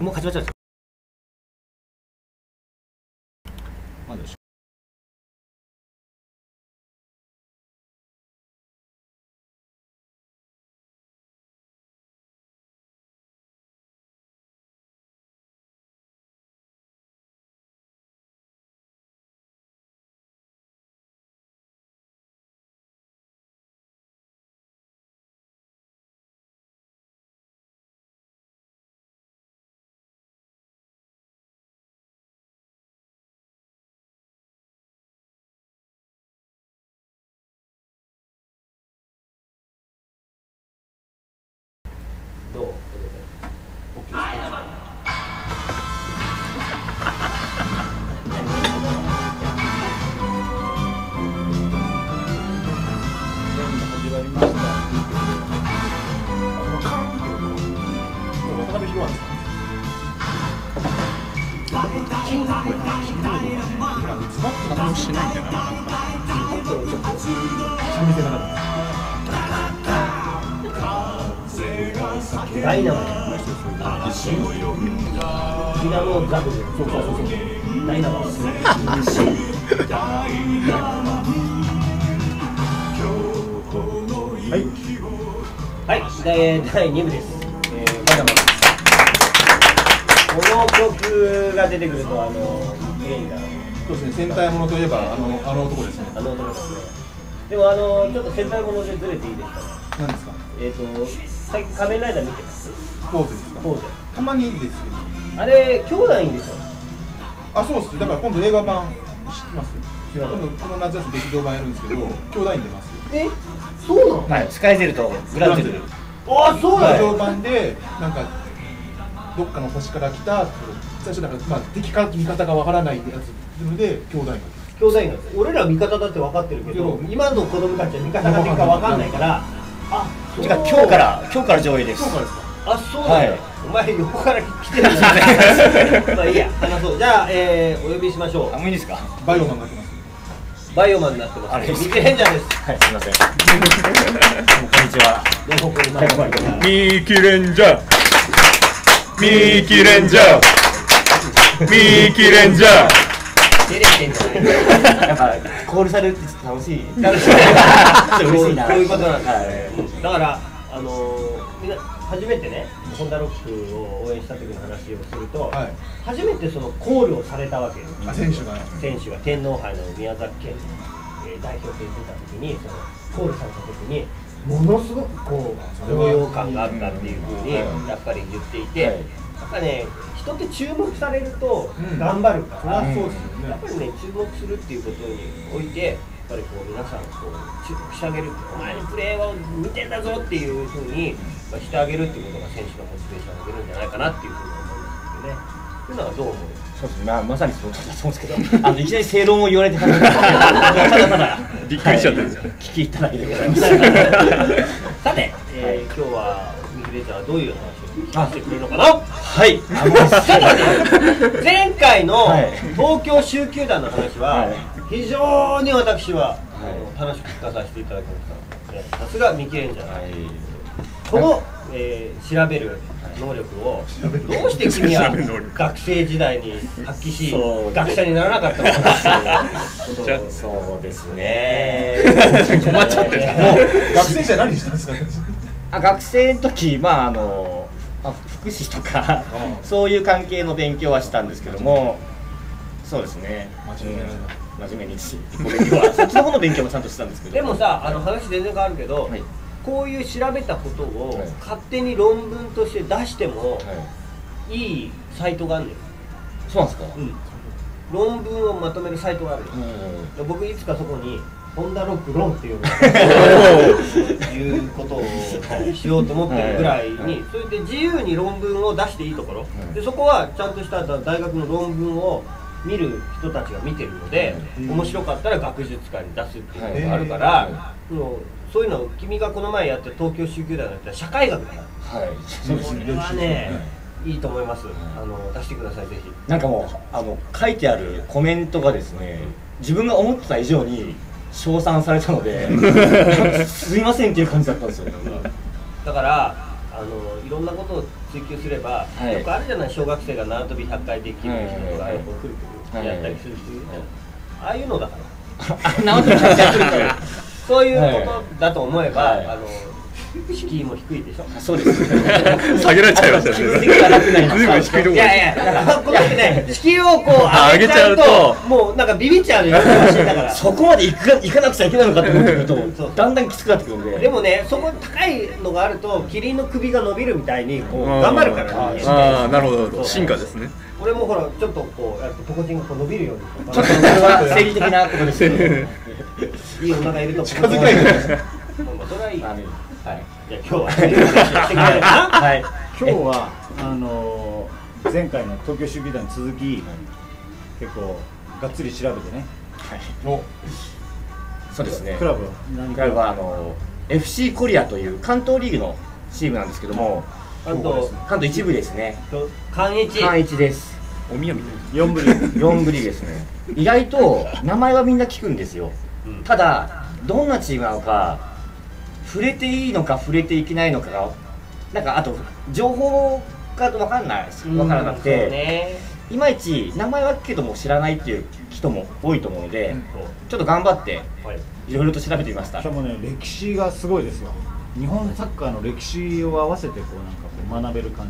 もう始まっ第第2部です、えー、まだまだこの曲が出てくるとあのゲイがそうですね。戦隊ものといえばあのあの男ですね。あの男ですねでもあのちょっと戦隊ものでずれていいですかね何ですか？えっ、と最近仮面ライダー見てますポーズですか。ポーズたまにですけど。あれ兄弟いいんですよあ、そうです。だから今度映画版知ってます今度この夏休み劇場版やるんですけど、兄弟に出ますよ。え？そうなの？はい、スカイゼルとグランゼル。あそうなの？劇場版でなんかどっかの星から来た最初なんかまあ敵か味方がわからないやつので兄弟が兄弟なんです。俺ら味方だって分かってるけど今の子供たちは味方が敵か分かんないからあそう。てか今日から今日から上映です。今日からですか？あそうなんだ、はい。お前横から来てるんだ まあいいや話そう。じゃあ、えー、お呼びしましょあ、もういいですか？バイオマンが来バイオマンになってます。あれミケレンジャーです。はい、すみません。こんにちは。どうもこれ前はいミーキレンジャー。ミーキレンジャー。ミーキレンジャーコールされるって楽しい。楽しい。ちょっと嬉しい。な。こうい。うことなんだからあのー、みんな初めてねホンダロックを応援した時の話をすると、はい初めてその考慮されたわけよ。あ選手が。選手が天皇杯の宮崎県の、えー代表で出た時にそのコールされた時にものすごくこう高揚感があったっていうふうにうん。やっぱり言っていて、はい。やっぱね人って注目されるとうん頑張るから、うですよね。やっぱりね注目するっていうことにおいてやっぱりこう皆さんこう注目してあげるお前のプレーを見てんだぞっていうふうにまあしてあげるっていうことが選手のモチベーションを上げるんじゃないかなっていうふうに思うんですけどね。そういうのはどう思うそうですね。まあまさにそうだと思うんですけど、あのいきなり正論を言われてたので、ただただびっくりしちゃったんですよはい。聞き入っただけでございます。さて、えー今日はミキレイちゃんはどういう話を聞かせてくれるのかな？はい。あの前回のはい。東京周球団の話ははい。非常に私は、はい。あの楽しく聞かさせていただきましたえさすがミキレンジャー、はい。この、えー調べる能力をどうして君は学生時代に発揮し学者にならなかったのかそうですね。困っちゃってるもう学生時代何したんですか？あ学生の時まああの、まあ、福祉とかうん。そういう関係の勉強はしたんですけどもそうですね。真面目な。うん。真面目にし勉強はそっちの方の勉強もちゃんとしたんですけど。でもさあの話全然変わるけど、はいこういう調べたことをはい。勝手に論文として出してもはい。いいサイトがあるのよ、そうなんですか、うん、論文をまとめるサイトがあるの僕いつかそこに「ホンダロック論」っていうのをいうことをしようと思ってるぐらいはい。にそれで自由に論文を出していいところ。い。でそこはちゃんとした大学の論文を見る人たちが見てるのでうん。面白かったら学術会に出すっていうのがあるかはらそういうのを君がこの前やって東京宗教大学やった社会学だから。はい。そうですねこれはねいいと思います。あの出してくださいぜひ。なんかもうあの書いてあるコメントがですね自分が思ってた以上に称賛されたので すいませんっていう感じだったんですよ。だからああのいろんなことを追求すれば、はい。よくあるじゃない小学生が縄跳び100回できる人がはい。こうくるくはいるやったりする人いるじゃんああいうのだから。あ直人ちゃんとやってるからそういうことだと思えば、はい。あの敷居も低いでしょ。そうです。下げられちゃいましたね。次が楽にないぶん低いところいやいや、この人ね、敷居をこうあ上げちゃうと、もうなんかビビっちゃうよ、だから。そこまで行か行かなくちゃいけないのかって思ってくるとだんだんきつくなってくるんで。でもね、そこ高いのがあると、キリンの首が伸びるみたいに、こううん。頑張るからああーなるほど進化ですね俺もほら、ちょっとこうやって、ポコチンがこう伸びるように。ちょっと生理的なことですけどいい女がいると。近づかないでまあそれはいじゃあ今日は。はい今日はあのー前回の東京主義団に続き結構がっつり調べてねおそうですねクラブ何これはあの FC コリアという関東リーグのチームなんですけどもあと、関東一部ですね。関一。関一です。おみやみたい4部リーグ4部リーグですね。意外と名前はみんな聞くんですよ。うん。ただどんなチームなのか触れていいのか触れていけないのかがなんかあと情報が分かんない分からなくて、ね。いまいち名前は聞くけども知らないっていう人も多いと思うので、うん。ちょっと頑張ってはい。いろいろと調べてみました。しかもね歴史がすごいですよ。日本サッカーの歴史を合わせてこうなんか学べる感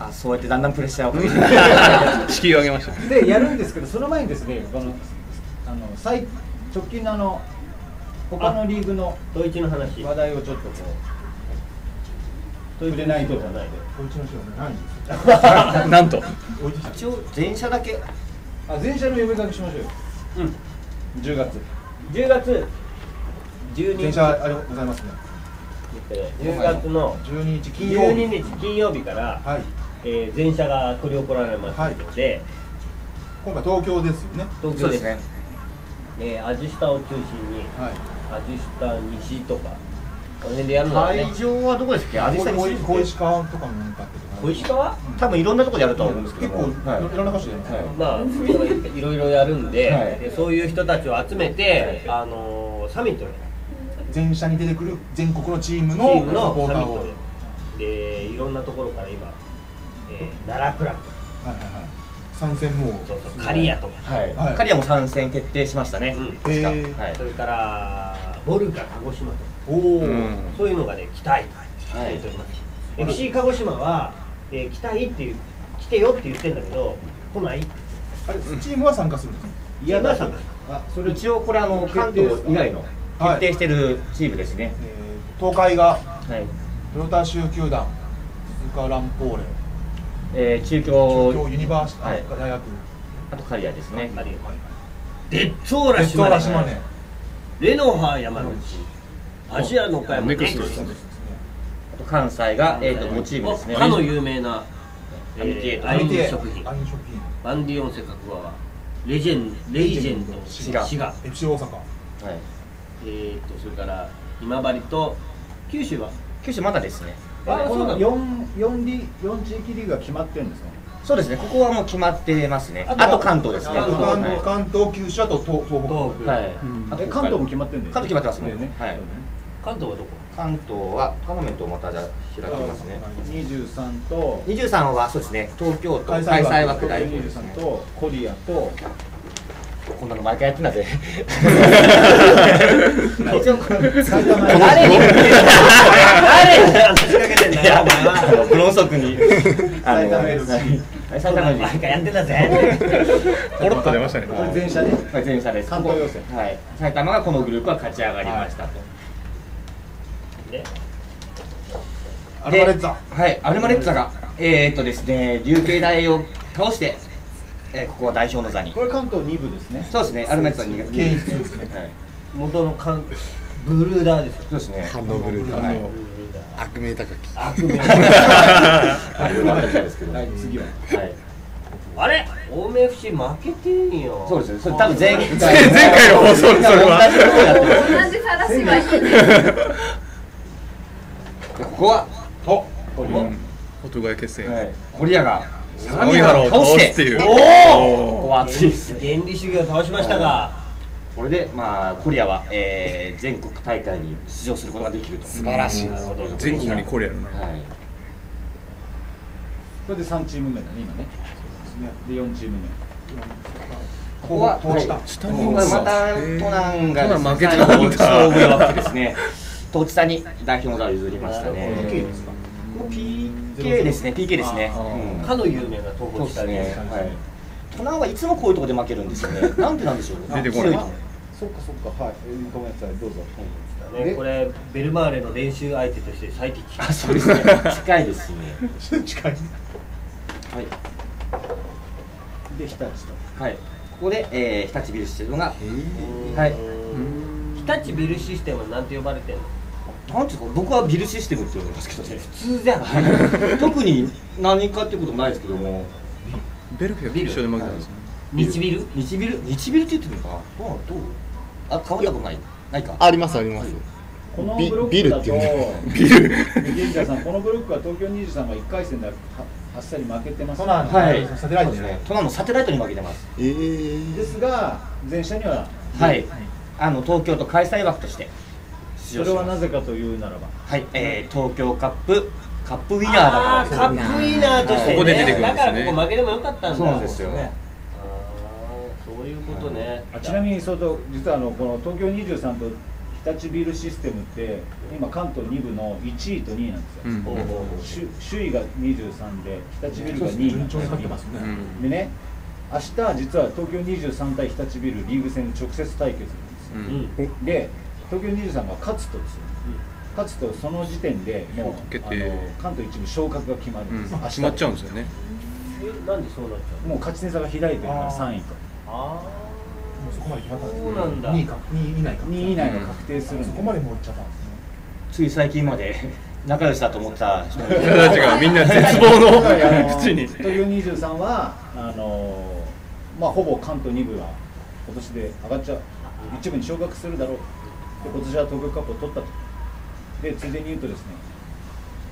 あそうやってだんだんプレッシャーを。かけてな敷居を上げました。じでやるんですけどその前にですねこのあの最直近のあの他のリーグのドイツの話。話題をちょっとこう触れないとじゃないおうちの人がないんですよなんと一応全社だけ。あ前社の呼びかけしましょうよ。うん。10月。10月12日電車あれございますね10月の12日金曜日。12日金曜日から、はい。えー前車が取り行われますので、今回東京ですよね。東京です。ね。えー、アジスタを中心にはい。アジスタ西とかこの辺でやるのはね会場はどこですっけ？アジサイ小石小石川とかもなんかって小石川？多分いろんなところでやるとは思うんですけ結ども、構はいいろんな箇所でますはい。まあいろいろやるんで,、はい。でそういう人たちを集めて、あのーサミットで前車に出てくる全国のチームチのームのサポーターをで。でいろんなところから今、えー奈良クラブはいはいはい。参戦も。そうそう刈谷とか、はい。はい。カリアも参戦決定しましたね、うん。はい。それからボルガ鹿児島とか。おお、うんそういうのがね来たいとはい言っております、FC 鹿児島は、えー来たいっていう来てよって言ってんだけど来ないあれチームは参加するんですか？嫌ださんあそれ一応これあの関東以外のはい決定してるチームですね、えー東海がはい。トヨタ州球団鈴鹿ランポーレ。えー、中東京京ユニバーシティ、はい。大学。あとカリアですね。デッツオーラ島根ラ島根レノファー山口。アジアの岡山。ネクストネクストあと関西が、えー、と5チームですね。かの有名な、アミティエとア食品。アイン食品バンディオンセ角川レジェンレイジェンド。滋賀。FC 大阪。はい、えー、とそれから今治と九州は？九州まだですね。あこのそうなの？4四リ四地域リーグが決まってるんですかそうですね。ここはもう決まってますね。ああとと関東ですね。関東は関東九州あと東東北。東北、い、はい関東も決まってるんだよ関東決まってますね。はい。関東はどこ？関東はトーナメントをまたじゃあ開きますね。23と23はそうですね。東京都開開催枠催枠代表です23ねとコリアとこんなの毎回やってんだぜ。誰に誰に話しかけてんだいやブロンソクに。あの埼玉 FC はい埼玉 FC 毎回やってんだぜ。ポロッと出ましたね。これ全社ね。はい前者です。関東予選はい。埼玉がこのグループは勝ち上がりましたと。でアルバレッツァはい、アルマレッツァが、えー、っとですね、琉球大を倒して、えーここは代表の座に。これ関東2部ですね。そうですね、アルマレッツァに。県一ですね。はい、元の関ブルーダーですよ。そうですね。反応ブルーはいのブルーダー。悪名高き。悪名アルマレッツァですけど。はい次は。はい。あれ？青梅 FC 負けてんよ。そうですね、それ多分前回。前回の放送でそれは。同じ話は。いいここは、おうん音が決戦はい、コリアが、相相原を倒すって。いうここは熱いです。原理主義を倒しましたがこれで、まあ、コリアは、えー、全国大会に出場することができると。素晴らしい。なるほど全国にこれやるなはい。これで3チーム目だね今ね。で4チーム目。ここは、はい、下ここはまた都南が都南負けたんだ勝負弱くてですね東地さんに代表の座を譲りましたね PK ですね PK ですね。かの有名な東北下にで。すね。はい。つもこういうところで負けるんですよね。なんでなんでしょう？出てこない。そっかそっか。はい。えーごめんなさい。どうぞ。ねこれベルマーレの練習相手として最適。あそうですね。近いですね。近い。はい。で日立と。はい。ここで、えー、日立ビルシステムが。はい。日立ビルシステムはなんて呼ばれてんの？なんていうか僕はビルシステムって呼んでますけどね普通じゃん特に何かっていうこともないですけども。ベルフェが決勝で負けたんですね。日ビル？日ビル？日ビルって言ってるのか？などうどう？あ変わったことない？ないか。ありますあります。このビブロックだとビルってビル。現在さんこのブロックは東京23が1回戦ではあっさり負けてますそうなんはい。サテライトですね。都南のサテライトに負けてます。えー、ですが前者にははい。あの東京都開催枠として出場それはしますなぜかというならば。はい、えー、東京カップカップウィナーだから。カップウィナーとしてね。ここで出てくるんですね。だからここ負けてもよかったんだ。そうなんですよ。あーそういうことね。あちなみにその実はあのこの東京23と日立ビルシステムって今関東2部の1位と2位なんですよ、うん。首首位が23で日立ビルが2位なんですよ。順調に勝ってますね。うん。でね明日実は東京23対日立ビルリーグ戦直接対決なんですよ。うん。うんで東京23が勝つとですよ勝つとその時点でもう決定。あの関東一部昇格が決まるうんんです、明日決まっちゃうんですよね。えなんでそうなっちゃうの？もう勝ち点差が開いてるからあー。3位と。あもうそこまで決まったんですそうなんだ。2位か。2位以内か。2位以内が確定するんで。そこまでもういっちゃったんですね。つい最近まで 仲良しだと思ってた人。たちがみんな絶望の 淵 に。東京23はあのまあほぼ関東2部は今年で上がっちゃう。一部に昇格するだろうで今年は東京カップを取ったと。でついでに言うとですね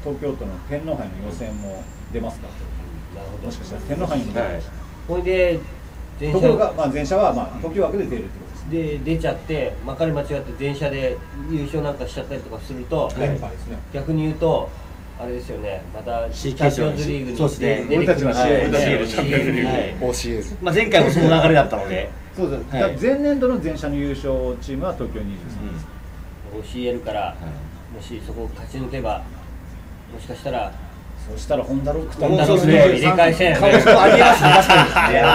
東京都の天皇杯の予選も出ますからーなるほど。もしかしたら天皇杯にも出るかもしれほい。で前ないところが、車まあ、前者は、まあ、東京枠で出るってことですね。で出ちゃってまかり間違って前車で優勝なんかしちゃったりとかすると、連覇ですね逆に言うとあれですよねまたチャンピオンズリーグにそうですね。出てくる俺たちの試合はい俺たちのはいチャンピオンズリーグはいはい。OCL まあ、前回もその流れだったので、そうです、はい。前年度の前者の優勝チームは東京23です、OCL からもしそこを勝ち抜けばもしかしたらそしたらホンダロックとホンダロックと。入れ替え戦顔もありえますね、確かに。いやー。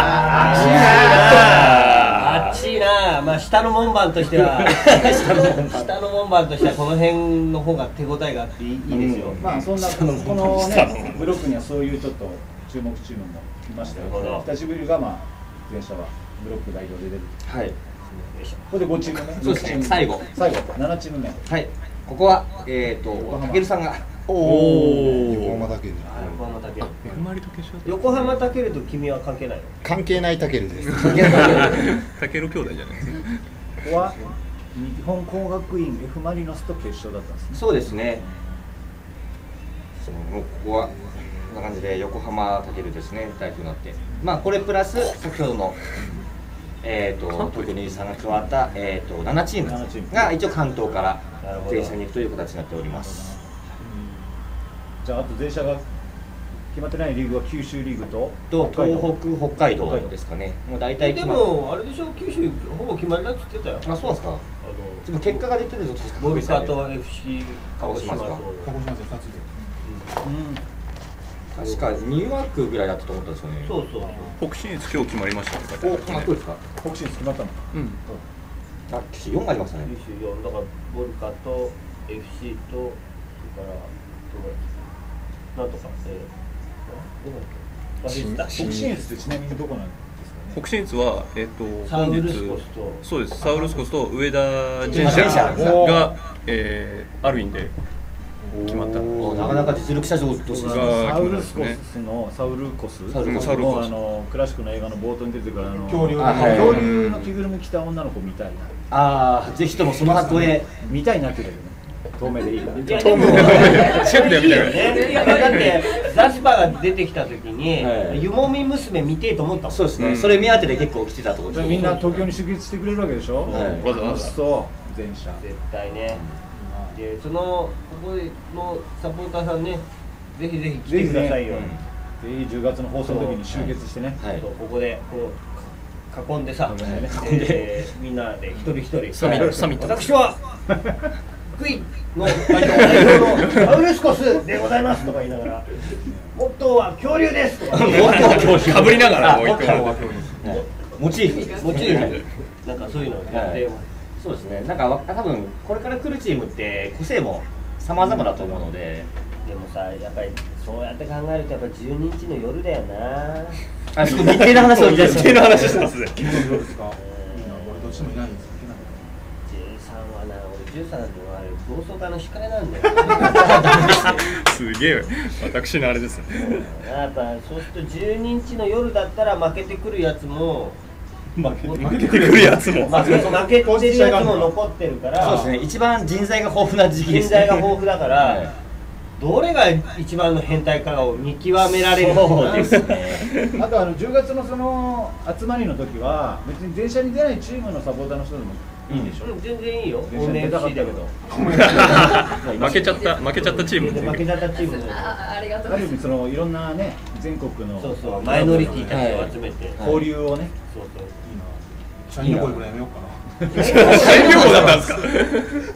あっちいなまあ下の門番としては 下の門番。としてはこの辺の方が手応えがあっていいいいですよ、うん。まあそんなこのねブロックにはそういうちょっと注目チームもいましたよ。なるほど。日立ビルがまあ前者はブロック代表で出るはい。これで5チーム目そうですね。最後。最後。7チーム目。はい。ここは、えっ、と、たけるさんが、お横浜だけで横浜武生まれと決勝横浜武と君は関係ないの？関係ないタケルです。タケル兄弟じゃないですか。ここは日本工学院 F・ マリノスと決勝だったんですね。そうですね。そのここは、こんな感じで横浜たけるですね、代表になって。まあ、これプラス、先ほどの、えっ、と、東京23が加わった、えっ、と、7チーム7チーム。が一応関東からなるほど。前者に行くという形になっております。じゃああと前者が決まってないリーグは九州リーグとと、北海道。東北、北海道ですかね。もう大体で決まっもあれでしょ九州ほぼ決まりだって言ってたよ。あ、そうなんですか。あでも結果が出てるぞとのボルカと FC 鹿児島と。鹿児島で2つで確か2枠ぐらいだったと思ったんですよね。そうそうそう。北信越今日決まりましたね。お、まあ、そうですか。北進決まったの。うん。あ、4ありましたね。九州4だからボルカと FC とそれからどこだなんとかえーどこだっけ忘れてた北進越ってちなみにどこなんですかね。北信越はえっ、とサウルスコスとそうです。サウルスコスと上田神神社。が、えー、ある意味で決まったおなかなか実力者上として。がサウルスコスのサウルコス。サウルコスのあのクラシックの映画の冒頭に出てくるあの恐竜の着ぐるみ着た女の子みたいな。ああ、ぜひともその箱へ。みたいになってるよね。透明でいいから。いやで。も近くで。見たからねいやだってザスパが出てきた時にはい。湯もみ娘見てえと思ったそうですね、うん。それ目当てで結構来てたとこみんな東京に集結してくれるわけでしょ、はい。わざわざ。そう。前者。絶対ねでそのここのサポーターさんねぜひぜひ来てくださいよ、ぜひねぜひ10月の放送の時に集結してね、はい。ここでこう囲んでさ、囲んでえーみんなで一人一人。サミット。サミット。私は 福井の代表のパウルスコスでございますとか言いながら モットーは恐竜ですとか。かぶりながら モチーフ。モチーフ。なんかそういうのをやって、はいそうですね。なんかわ多分これから来るチームって個性も様々だと思うので、でもさやっぱりそうやって考えるとやっぱ12日の夜だよな。あちょっと日程の話を 日程の話してます。ね昨日の夜ですか？いいな俺どっちもいないんですよ J3 はな俺13のあれ同窓会の司会なんだよ。すげえ。私のあれですね。やっぱそうすると12日の夜だったら負けてくるやつも負けてくるやつも。負け負けてるやつも。残ってるから。そうですね。一番人材が豊富な時期ですね。人材が豊富だから、はい。どれが一番の変態かを見極められるそうですね。あとあの10月のその集まりの時は別に電車に出ないチームのサポーターの人でもいいでしょ、うん。全然いいよ。電車に出たかったけど。負けちゃった負けちゃったチーム。負けちゃったチーム。のあありがとうあございます。る意味そのいろんなね全国のそうそうマイノリティたちを集めて、はい。交流をね、そうそう社員旅行ぐらいやめようかな。社員旅行だったんですか？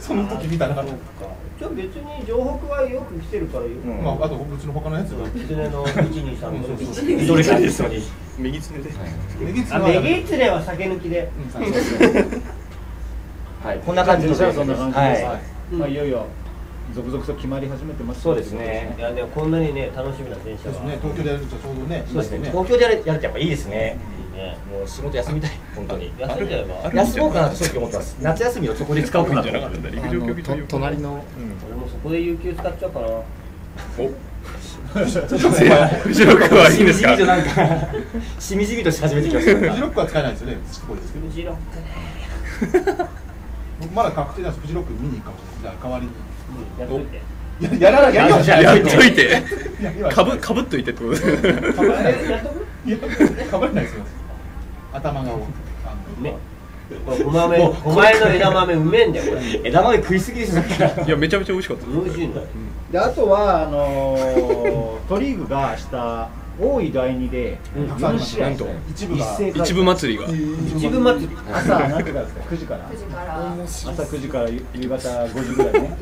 その時見たらなじゃあ別に城北はよく来てるからよ、ん。まああとうちの他のやつが狐の123そうそうどれかですよね右つねでメギツあメギツネは酒抜きで。はい。こんな感じのじゃあそんな感じです、はい。まあ、いよいよ続々と決まり始めてますそうですね。いやでもこんなにね楽しみな電車は。ですね。東京でやるとちょうどね。そうですね。いい東京でやるやるとやっぱいいですねねもう仕事休みたい本当に。休んじゃえば。休もうかなと正直思ってます。夏休みをそこで使おうかなとじゃなかったんだ陸上競技場と隣の俺もそこで有給使っちゃおうかな。後ろくはいいんですか？しみじみとなんかしみじみとし始めてきました。フジロックは使えないですよね。すごいですけどフジロックね。僕まだ確定なんですフジロック見に行くかもしれないじゃ。あ代わりにやっといて。いややらなきゃ。やっといて。かぶかぶっといて。って。ことですかぶらないですよ頭があのね。これごまめごまえの枝豆うめえんだよこれ。枝豆食いすぎですよいやめちゃめちゃ美味しかった。です美味しいんだよ。であとはあのー トリーグが明日大井第二で4試合なんと。一部が一部祭りが。一分祭り。朝何時からですか9時から。9時から。朝9時から夕方5時ぐらいね。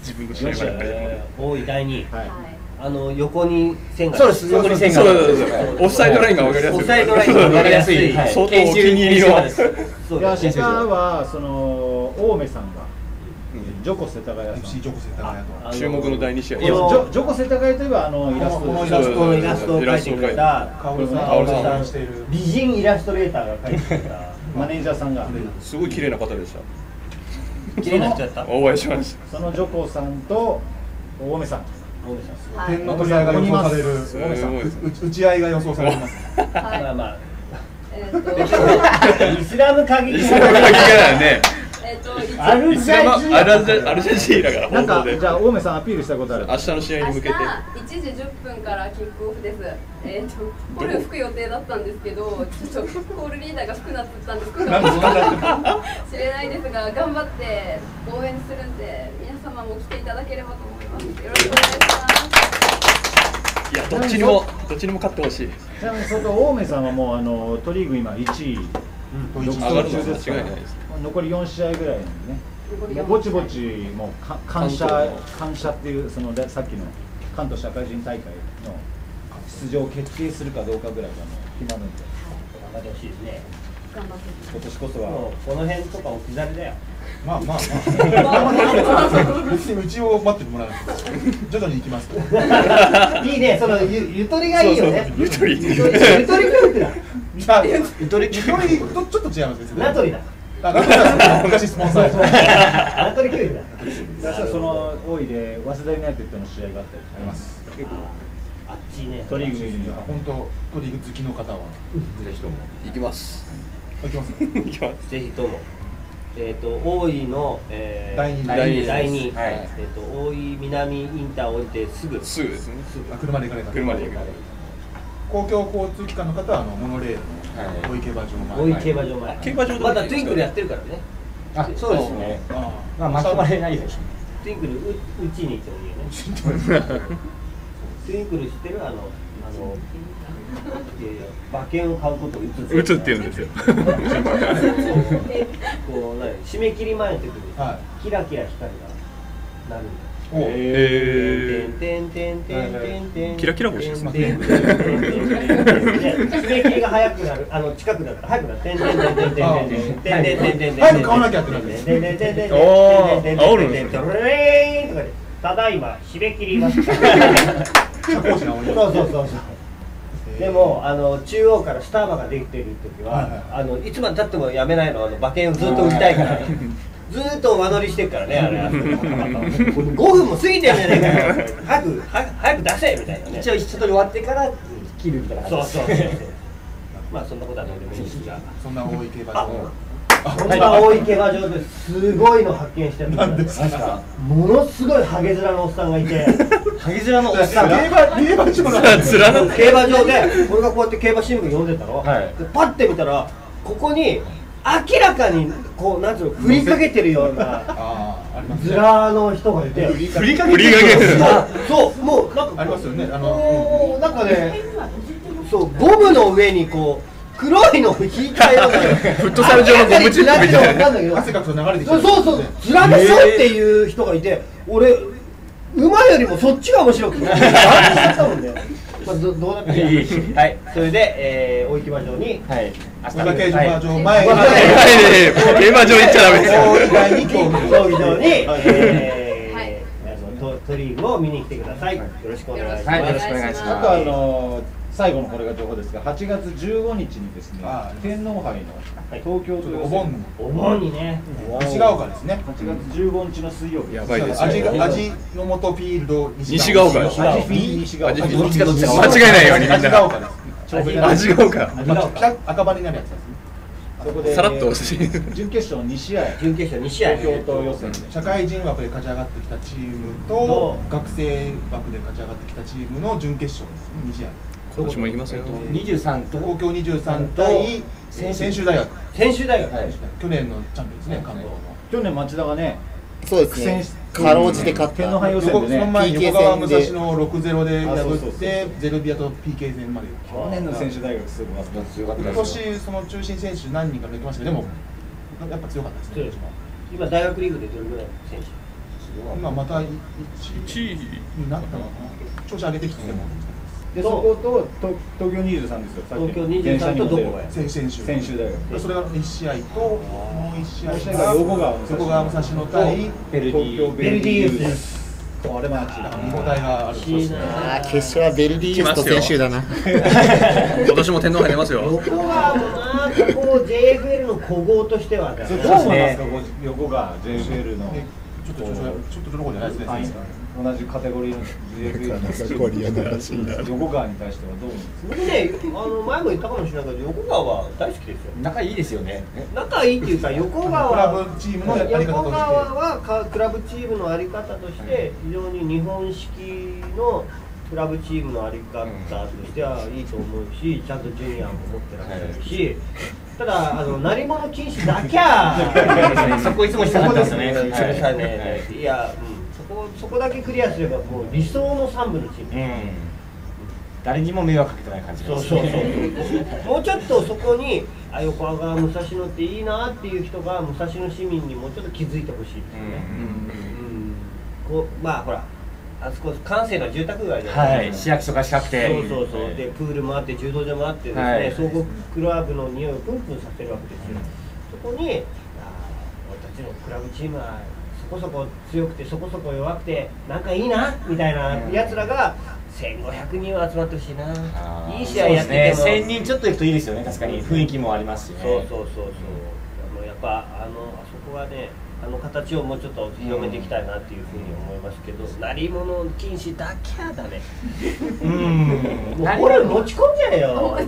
自分の試合大井第二。はい。はいあの横に線がそうです。横に線がオフサイドラインが分かりやすい。オフサイドラインが分かりやすい。はい相当お気に入りのそうです。日はその青梅さんがジョコ世田谷さん FC ジョコセタガヤと。あの注目の第二試合。ジョジョコ世田谷といえばあのイラストこのイラストイラストを描いてくれたカオルさん。美人イラストレーターが描いてくれた。マネージャーさんが。すごい綺麗な方でした。綺麗になっちゃった。お会いしました。そのジョコさんと青梅さん。大梅さんはい点の取り合いが予想される打ち合いが予想されますはい。まあまあ。えっと。イスラム過激イスラム過激からねえっと一アルイスラムアルジャアルジャジーラからなんかじゃあ青梅さんアピールしたことある？明日の試合に向けて。明日1時10分からキックオフです。えっ、とコール吹く予定だったんですけど、ちょっとコールリーダーが吹くなって言ったんですけど、知れないですが頑張って応援するんで皆様も来ていただければと思います。よろしくお願いします。いやどっちにもどっちにも勝ってほしい。ちなみにその青梅さんはもうあのトリーグ今1位。独一走中ですから上がるのは間違いないです残り4試合ぐらいなんでね。もうぼちぼちもうか感謝感謝っていうそのでさっきの関東社会人大会の出場を決定するかどうかぐらいがもう決まるんで。頑張ってほしいですね。頑張って今年こそは。この辺とか置き去りだよ。まあまあ。まあ別にうちを待ってもらう徐々に行きます。いいね。そのゆゆとりがいいよね。ゆとり。ゆとりゆとり教育だ。いやゆとり。ゆとりとちょっと違います別に名取だ昔スポンサーでした名取教育だ明日その大井で早稲田ユナイテッドの試合があったりしあります結構あっちねトリーグ見るには本当トリーグ好きの方はぜひとも行きます行きます行きますぜひともえっ、と大井の、えー、第二第二第二第二はいえっ、と大井南インターを降りてすぐすぐですねあ車で行かれた車で行く公共交通機関の方はあのモノレールの大池馬場大井前。競馬場前。競馬場まだトゥインクルやってるからね。あそうですね。あまあ巻き込まれないよう。にトゥインクルううちに行ってもいいよね。ツインクル知ってる？あのあのいやいや馬券を買うことを打つ打つって言うんですよ。こう何締め切り前の時にはキラキラ光がなるんだへー。てんてんてんてんてんてんキラキラ星ですかてんてんてんてんてんてん締め切りが早くなるあの近くなるから早くなるてんてんてんてんてんてんてんてんてんてんてんてん早く買わなきゃってなるてんてんてんてんてんてんてんてんおー。てんてん煽るんですねてんてんてんとかでただいま締め切りましそうそうそうそう。でもあの中央からスターバができてる時は、あのいつまでたってもやめないの。あの馬券をずっと売りたいから、ずーっと間乗りしてるからね あれ5分も過ぎてるじゃないかよ。早く早く早く出せみたいなね。一応一通り終わってから切るみたいなそうそうそうまあそんなことはどうでもいいですが。そんな大井競馬あ場こんな大井競馬場ですごいの発見してる何ですか？ものすごいハゲ面のおっさんがいて。ハゲ面のおっさんが。競馬競馬場な 競馬場で。俺がこうやって競馬新聞読んでたの、はい。でパッて見たらここに明らかにこうなんつうの振りかけてるようなああありますズね。ラの人がいて。振りかけてる。そうそうもうなんかありますよね。あのなんかねそうゴムの上にこう黒いのを引いたようなフットサル上のゴムチップみたいな。汗かくと流れてきそうそうそうズラでしょっていう人がいて俺馬よりもそっちが面白くて安心したもんねまあどどうなっていいいい。はい。それで、えー、大木馬場にはい。小田競馬場前にはい。はい競馬場行っちゃダメです。よ競技場に、えーはい。あのトトリーグを見に来てください。よろしくお願い。します。はい。よろしくお願い。しますあとあの最後のこれが情報ですが8月15日にですねはい。天皇杯の東京都予お盆選お盆にね。西ヶ丘ですね。8月15日の水曜日。やばいです味よが味の素フィールド西ヶ丘。西ヶ丘。味フィ西が味どっちかどっちか間違えないようにみん味なヶ丘です。味味が丘赤羽になるやつですね。そこでさらっと押し。準決勝2試合。準決勝2試合。東京都予選で。社会人枠で勝ち上がってきたチームとと学生枠で勝ち上がってきたチームの準決勝です。ね2試合今年も行きますよ。23と。東京23対専修大学。専修大学。はい。去年のチャンピオンですね関東の。去年町田がねそうですね。苦戦し。かろうじて勝った。天皇杯予選横その前に横川武蔵の6-0で。あそうそうそう破ってゼルビアと PK 戦まで去年の選手大学すごかった強かった今ですよ。年その中心選手何人か抜けましたけどでもやっぱ強かったですね。今大学リーグでどれぐらいの選手？今また1 1位になったのかな。調子上げてきてもでそことと東京23ですよ。東京23とどこがや選選手選手大学それが1試合ともう1試合。が横川武蔵横川武蔵野対ベルディ東京ベルディユースです。これも熱いだから見応えがある。決勝はベルディユースと先週だな。今年も天皇杯出ますよ。横川もな、ここ JFL の古豪としては。ね。それどう思いますか横川 JFL の。ねちょっと調子がちょっとどころじゃないですねはい同じカテゴリーの JFL の横川に対してはどう僕ね、あの前も言ったかもしれないけど、横川は大好きですよ。仲いいですよね。仲いいっていうか 横川クラブチームのやり方として横川はかクラブチームのあり方として非常に日本式のクラブチームのあり方としてはいいと思うしちゃんとジュニアも持ってらっしゃるし、ただあの鳴り物禁止だきゃ そこいつもそこですねはい。や、うん、そこそこだけクリアすればもう理想の3部のチーム、うん。誰にも迷惑かけてない感じがそうそうそう。もうちょっとそこにあ横浜武蔵野っていいなっていう人が武蔵野市民にもうちょっと気づいてほしいですよね、うんこうまあほらあそこ閑静な住宅街じゃないはい。市役所が近くて。そうそうそう。でプールもあって柔道場もあってですね、はい。総合クラブの匂いをプンプンさせるわけですよ、そこにあー俺たちのクラブチームはそこそこ強くてそこそこ弱くてなんかいいなみたいなやつらが1500人は集まってほしいな。いい試合やってても。ね。1000人ちょっと行くといいですよね。確かに。雰囲気もありますしね。そうそうそうそう。あのやっぱあのあそこはねあの形をもうちょっと広めていきたいなっていうふうに思いますけど、鳴り物禁止だけはダメ。うん。もうこれ持ち込んじゃえよ。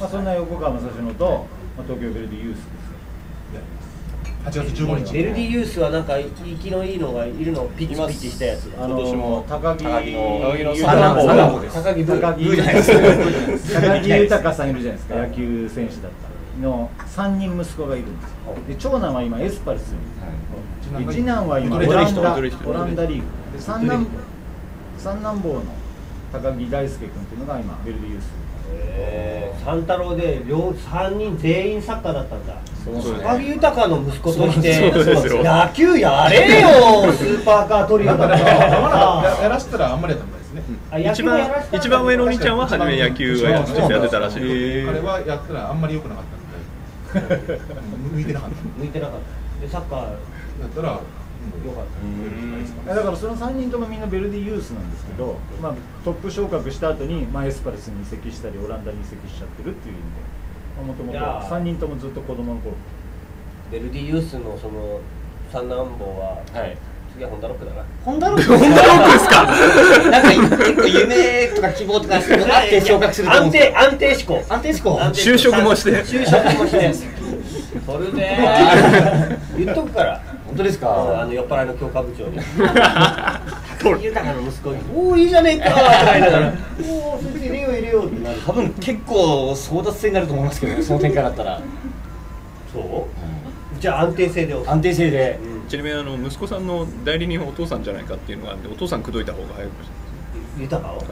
まあそんな横川武蔵野と、まあ、東京ベルディユースです8月15日。ベルディユースはなんか生きのいいのがいるのピッチピッチしたやつ。あの今年も。高木高木の高木高木高木豊さんいるじゃないですか。野球選手だったの。3人息子がいるんです。よで長男は今エスパルスに。うちなんか一男は今オランダオランダリーグ。で三男三男坊の高木大輔君っていうのが今ベルディユース。えー、三太郎で両三人全員サッカーだったんだ高木豊の息子として野球やれよスーパーカートリオだかやらせたらあんまりやったですね。あ野一番一番上のお兄ちゃんは初め野球はやってたらしい。彼はやったらあんまり良くなかったん向いてなかった。向いてなかった。でサッカー。だったら、うんよかっただからその3人ともみんなベルディユースなんですけど、まあ、トップ昇格した後にまあエスパルスに移籍したりオランダに移籍しちゃってるっていう意味でもともといやー。3人ともずっと子供の頃。ベルディユースのその三男坊は、はい。次はホンダロックだな。ホンダロックホンダロックですか？なんか結構夢とか希望とかあって昇格すると思うん安定安定志向。安定志向。就職もして。就職もして。それで。言っとくから本当ですあかの酔っ払いの教科部長に。高木豊の息子に「おおいいじゃねえか」とか言いながら「おおそいつ入れよう入れよう」ってなる。多分結構争奪戦になると思いますけどその展開だったら。そう？じゃあ安定性で安定性で。ちなみにあの息子さんの代理人はお父さんじゃないかっていうのがあってお父さん口説いた方が早いかもし豊か？を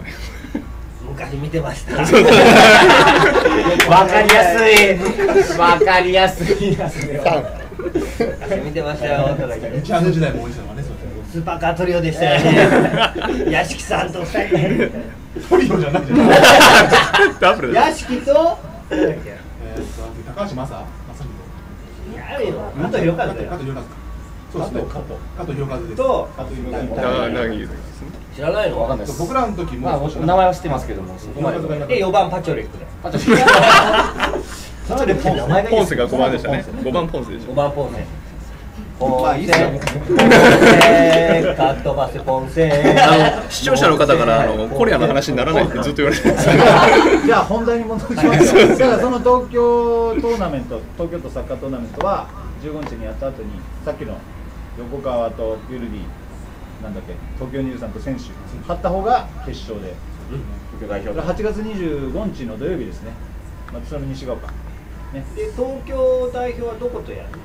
昔見てました。わかりやすい。わかりやすい昔見てましたよとか言って。日ハム時代も多いですよねそうスーパーカートリオでしたよね。屋敷さんと二人で。トリオじゃなくてダブル屋敷と？えーっと高橋正正やるよ。あとよかったよ。加藤博和。そうですね加藤博和ですと長いですね。知らないの？わかんないです。僕らの時も。まあお名前は知ってますけどもそこまで。博和がいなかっで4番パチョレック。で前がいいですポンセが5番でしたね。5番ポンセでし5ょ番ポンセ。ポンセカットバセポンセ。あの視聴者の方からあのコリアの話にならないってずっと言われてるんです。よ じゃあ本題に戻ります。よだからその東京トーナメント東京都サッカートーナメントは15日にやった後にさっきの横川とビルディなんだっけ東京23と選手勝った方が決勝で。東京代表8月25日の土曜日ですね。松島西が丘ね。で東京代表はどことやるの？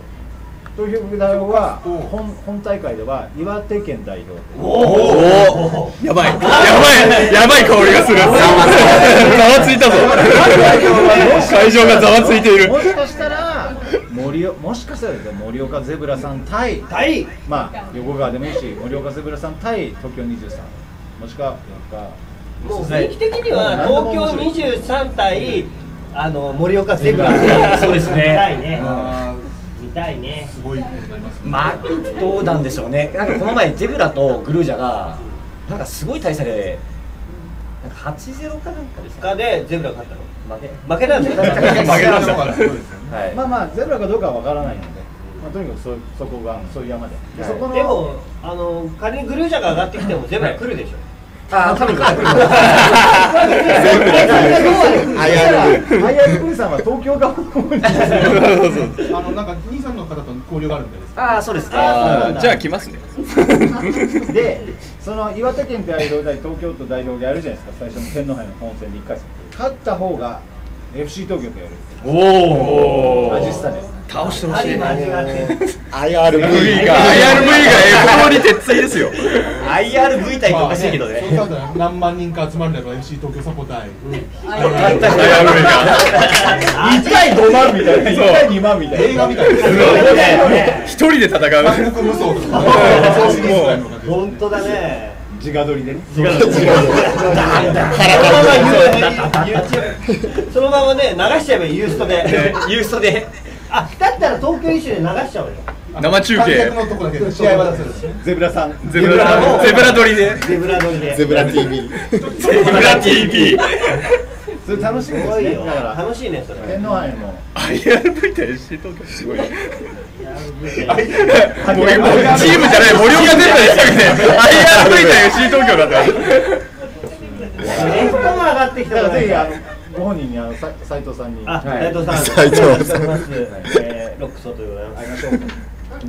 東京代表は本本大会では岩手県代表。おおやばい。やばい。やばい香りがする。ざわついたぞ。会場がざわついている。もしかしたら森おもしかしたらですね森岡ゼブラさん対対。まあ横川でもいいし森岡ゼブラさん対東京23もしくはなんかもう雰囲気的には東京23対あの盛岡ゼブラそうですね。見たいね。あ見たいね。ーすごいことになりますね。まあどうなんでしょうね。なんかこの前ゼブラとグルージャがなんかすごい大差でなんか8-0かなんかですかかでゼブラ勝ったの？負け。負けなんだよ。負けましたそうですよ。ねはい。まあまあゼブラかどうかはわからないので、まあ、とにかくそそこがそういう山で。ではい。そこのでもあの仮にグルージャが上がってきてもゼブラ来るでしょあー多分来る。アイアルブーさんは東京側の方に。あのなんか兄さんの方と交流があるみたいです。ああそうですかじゃあ来ますね。でその岩手県代表対東京都代表がやるじゃないですか。最初の天皇杯の本戦で1回戦。勝った方が FC 東京とやる。おアジスタで倒してほしい。IRV が。IRV が F 4に鉄槌ですよ。IRV 対おかしいけどね。何万人か集まるんだろう FC 東京サポーター IRV が1回5万みたいな。1回2万みたいな。映画みたいです一人で戦う。韓国無双本当だね。自画撮りでね。そのまま YouTube そのままね流しちゃえばユーストで。ユーストであだったら東京一周で流しちゃおうよ。生中観継客のとこだけ試合は出せるゼブラさん。ゼブラゼブラ撮りで。ゼブラ撮りで。ゼブラ TV ゼブラ TV それ楽しみですねだから楽しいねそれ。天皇杯も。IRV 対 FC 東京。すごい。チームじゃない盛岡ゼブラじゃな。くて IRV 対 FC 東京だったレフトが上がってきたら。ぜひあらのご本人にあのさ斉藤さんに。あ、斉藤さん、斉藤さん。えーロックソートでございます。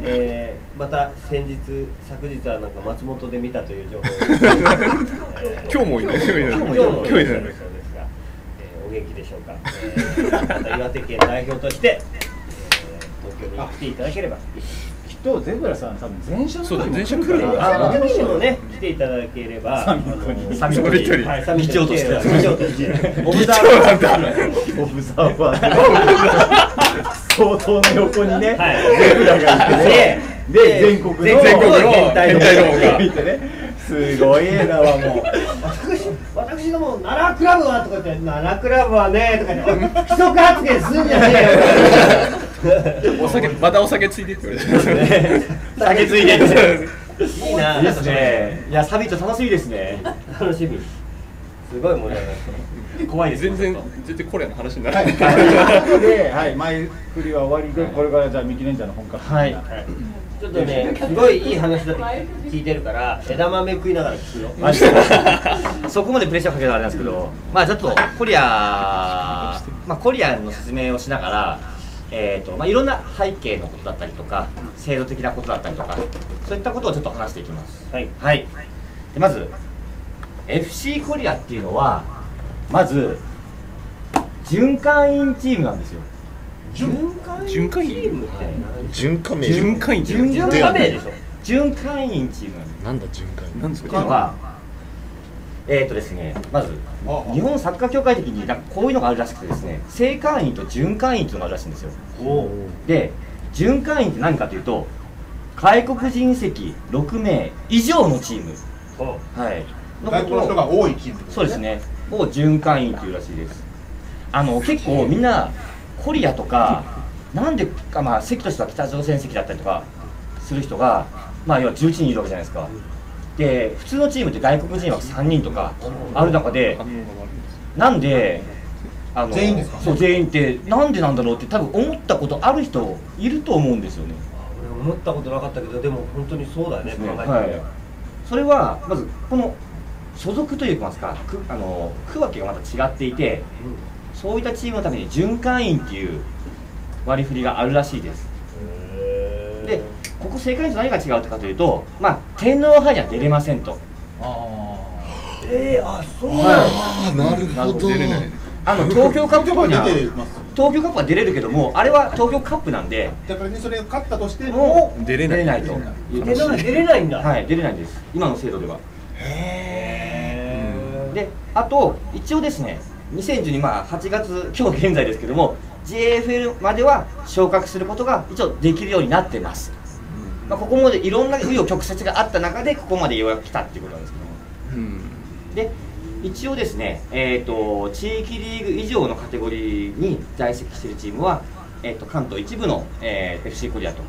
えーまた先日昨日はなんか松本で見たという情報を、え ー今日もいない今日いない今日も今日いないそうですが、えーお元気でしょうか、えーまた岩手県代表として、えー東京に来ていただければ。来 とゼブラさん多分前者のそうだ前者来るから。あの時にもね来ていただければサミットに。サミットに。はいサミッとして議長としてオブザーバー。オブザーバー。相当の横にね、はい。ゼブラがいてね。で全国の全国の変態変態どもが。いてね。すごい絵だわもう。私私がもう奈良クラブはとか言って奈良クラブはねとか言って規則発言すんじゃねえよ お酒またお酒ついてって言われて。酒ついでって。いいな。いいですね。いやサミット楽しみですね。楽しみ。すごい盛り上がる。怖いです全然全然コレアの話になはい、らない、で、はい、前振りは終わりで、これからじゃあ、ミキレンジャーの本格的な。はい。ちょっとねすごいいい話だって聞いてるから枝豆食いながら聞くよ。マジでそこまでプレッシャーかけるのはあれなんですけど、まあちょっとコリア、まあコリアの説明をしながら、えーとまあいろんな背景のことだったりとか、制度的なことだったりとか、そういったことをちょっと話していきます。はい。はい。でまず FC コリアっていうのはまず循環員チームなんですよ。循環循環員チームって循環名循環員って循循環名でしょ循環員チームなんだ循環員なんですっていうのは、えーとですね、まずあ日本サッカー協会的になんかこういうのがあるらしくてですね正会員と準会員というのがあるらしいんですよ。おで準会員って何かというと外国人籍6名以上のチーム、おはい、外国の人がを多いチームってことそうですね。を準会員というらしいです。あの結構みんなコリアとかなんでかまあ席としては北朝鮮席だったりとかする人がまあ要は11人いるわけじゃないですかで普通のチームって外国人は3人とかある中でなんであの全員ですか？そう全員ってなんでなんだろうって多分思ったことある人いると思うんですよね。俺思ったことなかったけどでも本当にそうだよね考えてみれば。はい、それはまずこの所属といいますか区あの区分けがまた違っていてそういったチームのために準会員っていう割り振りがあるらしいです。でここ正会員と何が違うかというとまあ天皇杯には出れませんと。えー、あそうなんだ、ああなるほど。あの東京カップはには出てます東京カップは出れるけどもあれは東京カップなんでだからねそれが勝ったとしても出れない。出れない。と出れないんだ。はい出れないんです。今の制度では。へであと一応ですね2012まあ8月今日現在ですけども JFL までは昇格することが一応できるようになってます、まあ、ここまでいろんな紆余曲折があった中でここまでようやく来たっていうことなんですけども。うん。で一応ですね、えー、と地域リーグ以上のカテゴリーに在籍しているチームは、えー、と関東一部の、えー FC コリアと。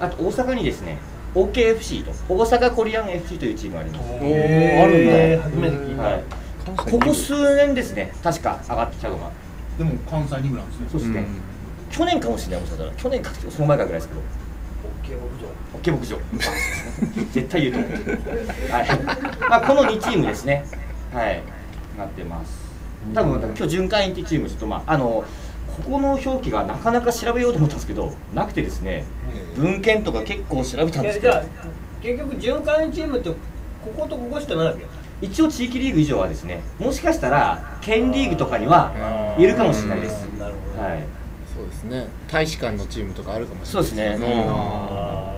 あと大阪にですね OKFC と大阪コリアン FC というチームがあります、えあるんだ。ー初めて聞いた、はい、ここ数年ですね確か上がってきたのが。でも関西に部なんですね。そうですね、去年かもしれないもしかしたら去年かその前かぐらいですけど。オッケー牧場 OK 牧場。絶対言うと思う。はい。まあこの2チームですね。はい。なってます。多分今日巡回員っていうチームちょっとまああのここの表記がなかなか調べようと思ったんですけどなくてですね文献とか結構調べたんですけど。えじゃあ結局循環チームってこことここしかないわけよ。一応地域リーグ以上はですねもしかしたら県リーグとかにはいるかもしれないです。なるほど、はい。そうですね。大使館のチームとかあるかもしれないそうですね。あ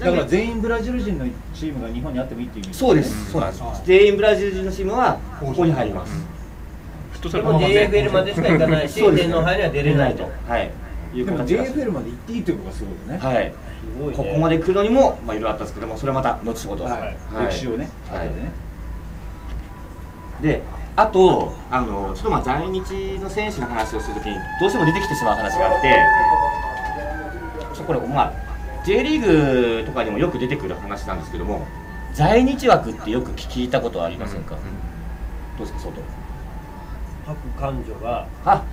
だから全員ブラジル人のチームが日本にあってもいいっていう意味そうです。そうなんです全員ブラジル人のチームはここに入ります。ーでも JFL までしか行かないし天皇杯には出れないと。はい。いうでも JFL まで行っていいってことがすごいよね、はい。ここまで来るのにもまあいろいろあったんですけどもそれはまた後ほど。はい。はい。歴史をね、はい。後でねであとあのちょっとまあ在日の選手の話をするときにどうしても出てきてしまう話があってちょこれまあ J リーグとかにもよく出てくる話なんですけども在日枠ってよく聞いたことはありませんか、どうですか外。各官女があ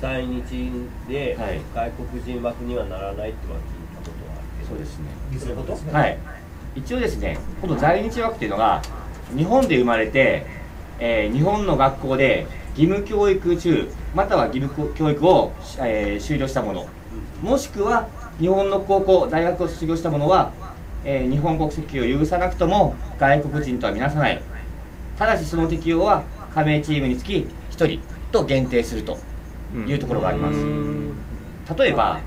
在日ではい。外国人枠にはならないっては聞いたことはあるけど。そうですね。そういうこと？はい、一応ですね、この在日枠っていうのが、日本で生まれて、えー日本の学校で義務教育中、または義務教育を、えー修了したもの、もしくは日本の高校、大学を卒業したものは、えー日本国籍を有さなくとも外国人とは見なさない、ただしその適用は加盟チームにつき1人と限定するというところがあります。例えば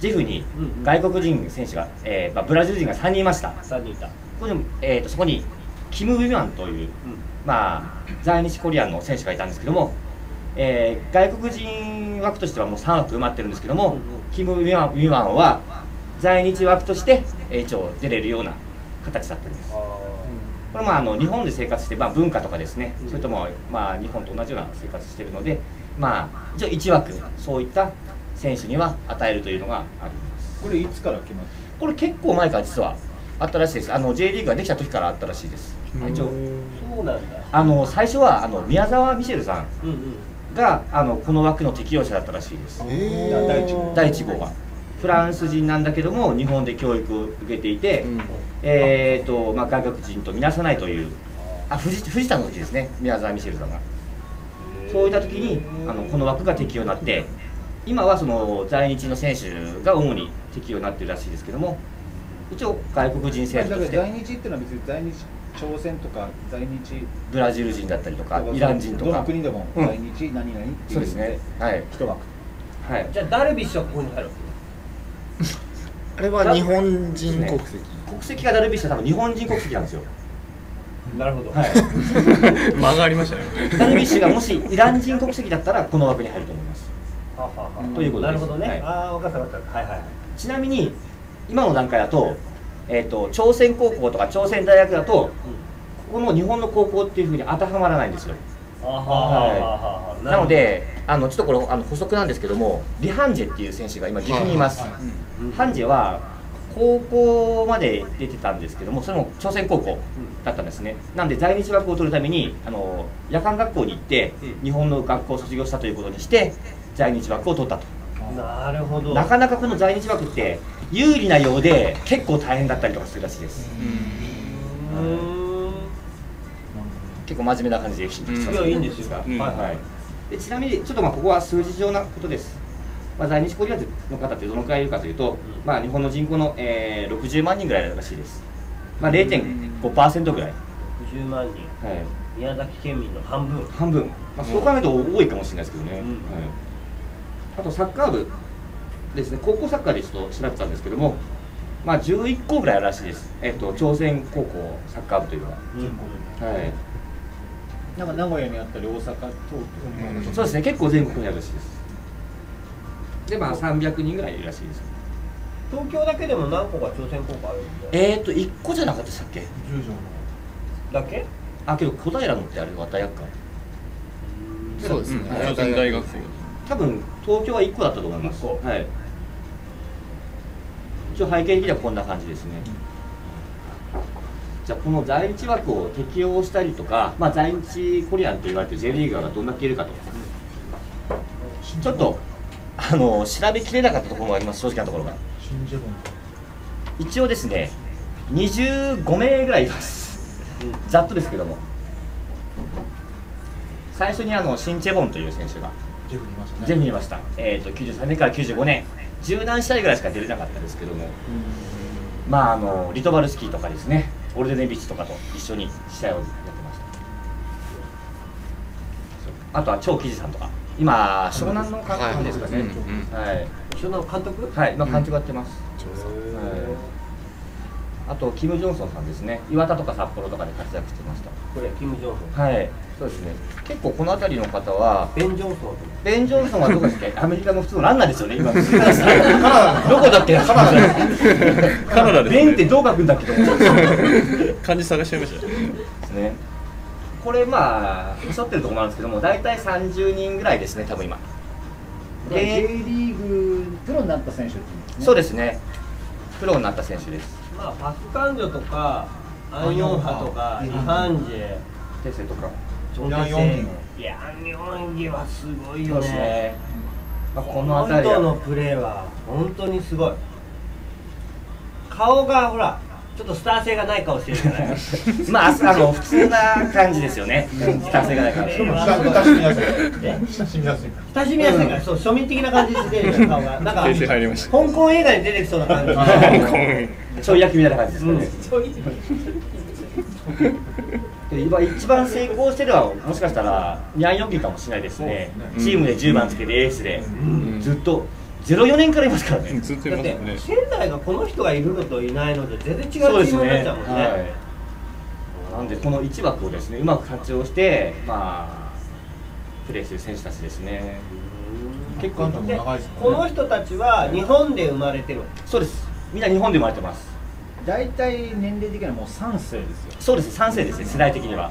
ジェフにうんうん外国人選手が、えーまあ、ブラジル人が3人いました。3人いた。ここに、えー、とそこにキム・ウィマンという、まあ、在日コリアンの選手がいたんですけども、えー外国人枠としてはもう3枠埋まってるんですけども、キム・ウィマンウィマンは在日枠として、えー一応出れるような形だったんです。あこれはまああの日本で生活して、まあ、文化とかですね、うん。それとも、まあ、日本と同じような生活しているので、まあ、一応1枠そういった選手には与えるというのがあります。これいつから決まってこれ結構前から実はあったらしいです。あの J リーグができた時からあったらしいです。一応。そうなんだ。あの最初はあの宮沢ミシェルさんうんうんがあのこの枠の適用者だったらしいです。え第一号。第1号は。フランス人なんだけども日本で教育を受けていて、うん。えーとまあ、外国人と見なさないという。あ藤藤田の時ですね。宮沢ミシェルさんがそういった時にあのこの枠が適用になって今はその在日の選手が主に適用になっているらしいですけども一応外国人選手だとして。在日っていうのは別に在日朝鮮とか在日ブラジル人だったりとかイラン人とどかの国でもうん在日何々っていそうですね。はい、一枠。はい、じゃあダルビッシュはここに入る。わあれは日本人国籍。国籍がダルビッシュは多分日本人国籍なんですよ、けなるほど。はい、間がありましたね。ダルビッシュがもしイラン人国籍だったらこの枠に入ると思います。はははということです。なるほどね、はい。ああ分かった分かった。はいはいはい。ちなみに今の段階だと,、えー、と朝鮮高校とか朝鮮大学だとここの日本の高校っていうふうに当てはまらないんですよ。あはははは。なのであのちょっとこれあの補足なんですけどもリハンジェっていう選手が今岐阜にいます、ハンジェは高校まで出てたんですけどもそれも朝鮮高校だったんですね。なんで在日枠を取るためにあの夜間学校に行ってうん。日本の学校を卒業したということにして在日枠を取ったと。なるほど。なかなかこの在日枠って有利なようで結構大変だったりとかするらしいです。結構真面目な感じで聞いやいいんですよ、うん。はい。はい。はい、でちなみにちょっとまあここは数字上なことです、まあ、在日コリアンの方ってどのくらいいるかというと、まあ、日本の人口の、えー60万人ぐらいらしいです、まあ、0.5%ぐらい、60万人。はい、宮崎県民の半分。半分、まあ、そう考えると多いかもしれないですけどね、うん。はい、あとサッカー部ですね高校サッカーでちょっと調べてたんですけども、まあ、11校ぐらいあるらしいです、えっと朝鮮高校サッカー部というのは、はい、なんか名古屋にあったり大阪東京そうですね結構全国にあるらしいです。でまあ300人ぐらいいるらしいです。東京だけでも何個か朝鮮高校あるんでえーと1個じゃなかったでしたっけ？十条の。だけ？あけど小平のってあれは大学かそうですね。うん朝鮮大学生多分東京は1個だったと思います。一個。はい一応背景的にはこんな感じですね。じゃあこの在日枠を適用したりとか、まあ、在日コリアンと言われてる J リーガーがどんだけいるかと。ちょっとあの調べきれなかったところもあります正直なところが。一応ですね25名ぐらいいます、ざっとですけども。最初にあのシン・チェボンという選手が。ジェフにいましたね。全部見ました、えー、と93年から95年十何試合ぐらいしか出れなかったですけども、まああのリトバルスキーとかですね。オルデネビッチとかと一緒に試合をやってました。あとは張喜司さんとか。今湘南の監督ですかね。はい。はい、一緒の監督？はい、今監督やってます、はい。あとキム・ジョンソンさんですね。岩田とか札幌とかで活躍してました。これキム・ジョンソン。はいそうですね。結構この辺りの方はベン・ジョンソンとベン・ジョンソンはどこですか？アメリカの普通のランナーですよね今。どこだっけカナダカナダですベンってどう書くんだっけと思って漢字探しちゃいました。ねですね。これまあ競ってるところなんですけども大体30人ぐらいですね多分今。J でリーグプロになった選手っていうんですね。そうですね。プロになった選手です。まあパク・カンジョとかアン・ヨンハとかうんイ・ハンジェ。テセとかヤンヨンギセヤン・ヨンギはすごいよね。ここのの辺り人のはプレーは本当にすごい。顔がほらちょっとスター性がない顔してるじゃないまああの普通な感じですよね。スター性がないからうん親親しみやすいえ親しみやすい。親しみやすいから、そう庶民的な感じしてる顔がなんか香港映画に出てきそうな感じ。ちょい焼きみたいな感じですかうんね、で今一番成功してるのはもしかしたらニャンヨンギかもしれないですね、うんチームで10番つけてエースで、ん。ずっと04年からいますからね。ずっと仙台がこの人がいるのといないので全然違うチームになっちゃうもんね。はい。なんでこの1枠をですねうまく活用してまあプレーする選手たちですね。結構長いですね。の人たちは日本で生まれてるそうです。みんな日本で生まれてます大体年齢的にはもう3世ですよ。そうです。3世ですね世代的には。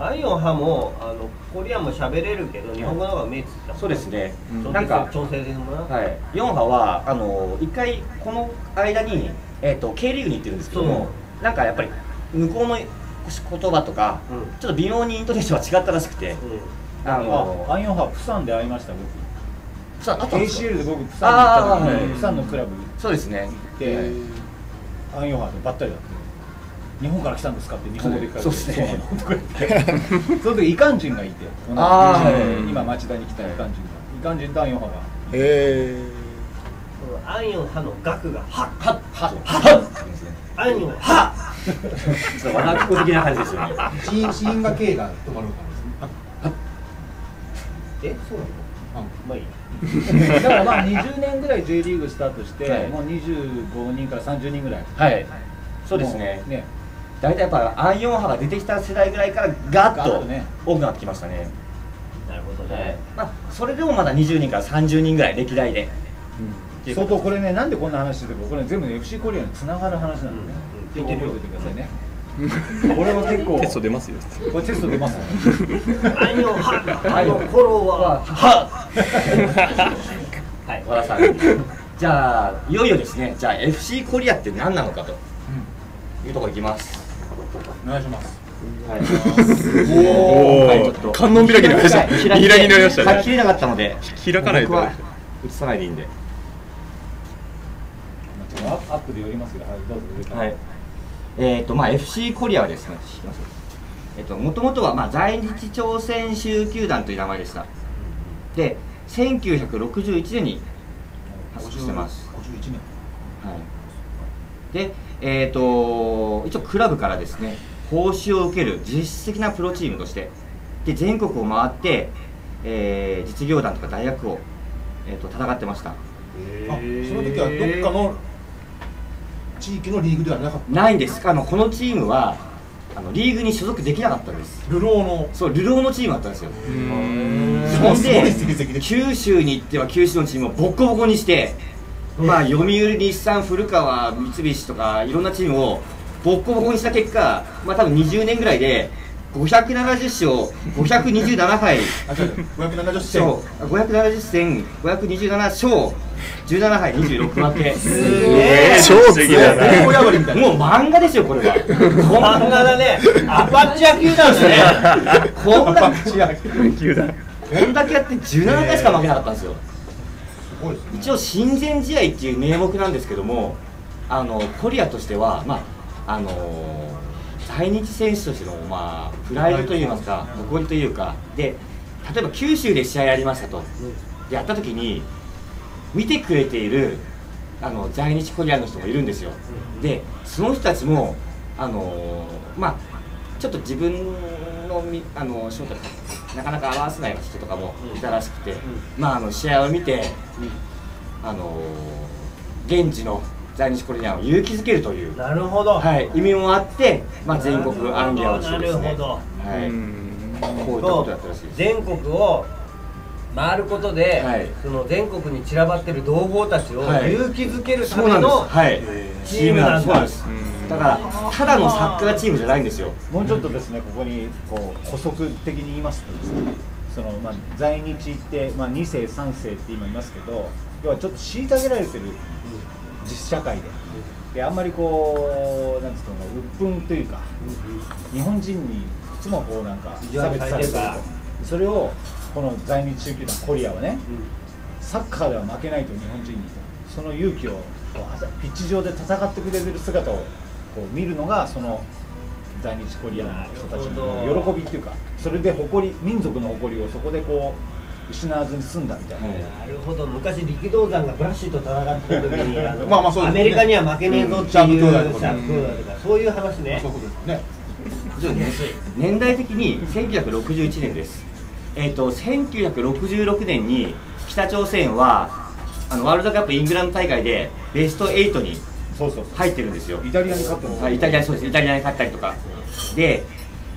アイオン派もあのコリアンも喋れるけど日本語の方が目ついた。そうですね、うん。なんか調整ですもんな、はい、4波はあの1回この間に、えー、と K リーグに行ってるんですけどもなんかやっぱり向こうの言葉とか、うん。ちょっと微妙にイントネーションは違ったらしくて、うん。あのあアイオンハプサンで会いましたさああ僕とですか ACL で僕プサンに行った時あーはい。にプサンのクラブそうですね。でアイオンハとばったりだった。日本から来たんですかって日本語で聞かれて。そうです。ね。その時イカン人がいて今町田に来たイカン人が。イカン人とアンハがえアイオン派の額がははっはっはっアイオンはちょっと和田っ子的な感じですよね死因死因が K が止まるからですねあえそうなのあまあいいだからまあ20年ぐらい J リーグスタートして、はい。もう25人から30人ぐらい。はい。そうですね。もうね。大体やっぱアイオン波が出てきた世代ぐらいからガッと多くなってきましたね。なるほどはい。ねまあ、それでもまだ20人から30人ぐらい歴代で、相当これねなんでこんな話してるかこれ全部ね FC コリアにつながる話なんでね、うん覚えておいてくださいね。これは結構。テスト出ますよ。これテスト出ますよアイオンはアイオンフォロワー。ははい和田さん。じゃあいよいよですね。じゃあ FC コリアって何なのかと。いうところいきます。お願いします。はい。おはいちょっと。お観音開きになりました開き開きになりましたね。開きなかったので。開かないと。映さないでいいんで。アップで寄りますけどはいどうぞ。はい。えっ、とまあ FC コリアはですね、聞きます？えっ、と元々はまあ在日朝鮮州球団という名前でした。で、1961年に発足してます。51年はい。で、えっ、と一応クラブからですね、報酬を受ける実質的なプロチームとして、で全国を回って、えー実業団とか大学をえっ、と戦ってました。あその時はどっかの地域のリーグではなかったないんです。あのこのチームはあのリーグに所属できなかったんです。ルローのそう、ルローのチームだったんですよ。すほんで九州に行っては九州のチームをボッコボコにして、まあ、読売、日産、古川、三菱とかいろんなチームをボッコボコにした結果、まあ多分20年ぐらいで570勝、527敗、あ違う違う570戦そう。570戦、527勝、17敗、26負け。超不思議だな大破りみたいなもう漫画ですよ、これは。漫画だね。アパッチ野球団だね。こんだ球団こんだけやって17回しか負けなかったんですよ。一応親善試合っていう名目なんですけどもあのコリアとしては、まああの在日選手としての、まあ、プライドといいますか誇りというかで例えば九州で試合やりましたと、やった時に見てくれているあの在日コリアンの人もいるんですよ、でその人たちもあのまあちょっと自分のみあの仕事なかなか合わせない人とかもいたらしくて、まああの試合を見て、あの現地の在日コリアンを勇気づけるという、なるほど。はい、意味もあって、まあ、全国アンギャをしてなですね。るほど。はい、うん。こういったことやったらしいです。全国を回ることで、はい。その全国に散らばってる同胞たちをはい。勇気づけるたそうなんです。めのはい。チームなんです。だからただのサッカーチームじゃないんですよ。もうちょっとですね、ここにこう補足的に言いますとですね、そのまあ在日って、まあ、2世、3世って今言いますけど、要はちょっと虐げられてる実社会で、であんまりこう、なんですか、鬱憤というか、日本人にいつもこうなんか差別されてると、それをこの在日中球団、コリアはね、サッカーでは負けないと日本人にその勇気をこうピッチ上で戦ってくれてる姿をこう見るのがその在日コリアの人たちの喜びっていうかそれで誇り民族の誇りをそこでこう失わずに済んだみたいな、はい。なるほど。昔力道山がブラッシュと戦ってた時にあのまあまあそうですね。アメリカには負けねえぞっていうシャープ兄弟とかシャープ兄弟とかそういう話ね。そういうことですね。年代的に1961年です。えっ、と1966年に北朝鮮はあのワールドカップイングランド大会でベスト8に入ってるんですよ。イタリアに勝ったの。はいイタリアそうです。イタリアに勝ったりとか。で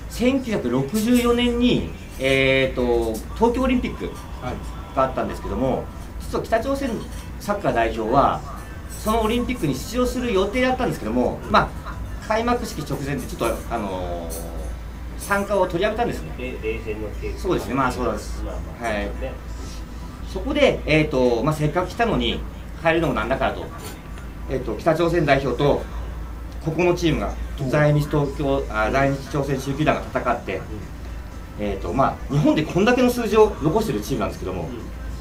1964年に、えー、と東京オリンピックはい。があったんですけども実は北朝鮮サッカー代表はそのオリンピックに出場する予定だったんですけども、まあ、開幕式直前でちょっと、あのー参加を取りやめたんですね。そうですね。まあそうなんです。はい。そこで、えーとまあ、せっかく来たのに帰るのもなんだからと,、えー、と北朝鮮代表とここのチームが在日東京あ在日朝鮮宗教団が戦って、えーとまあ、日本でこんだけの数字を残してるチームなんですけども、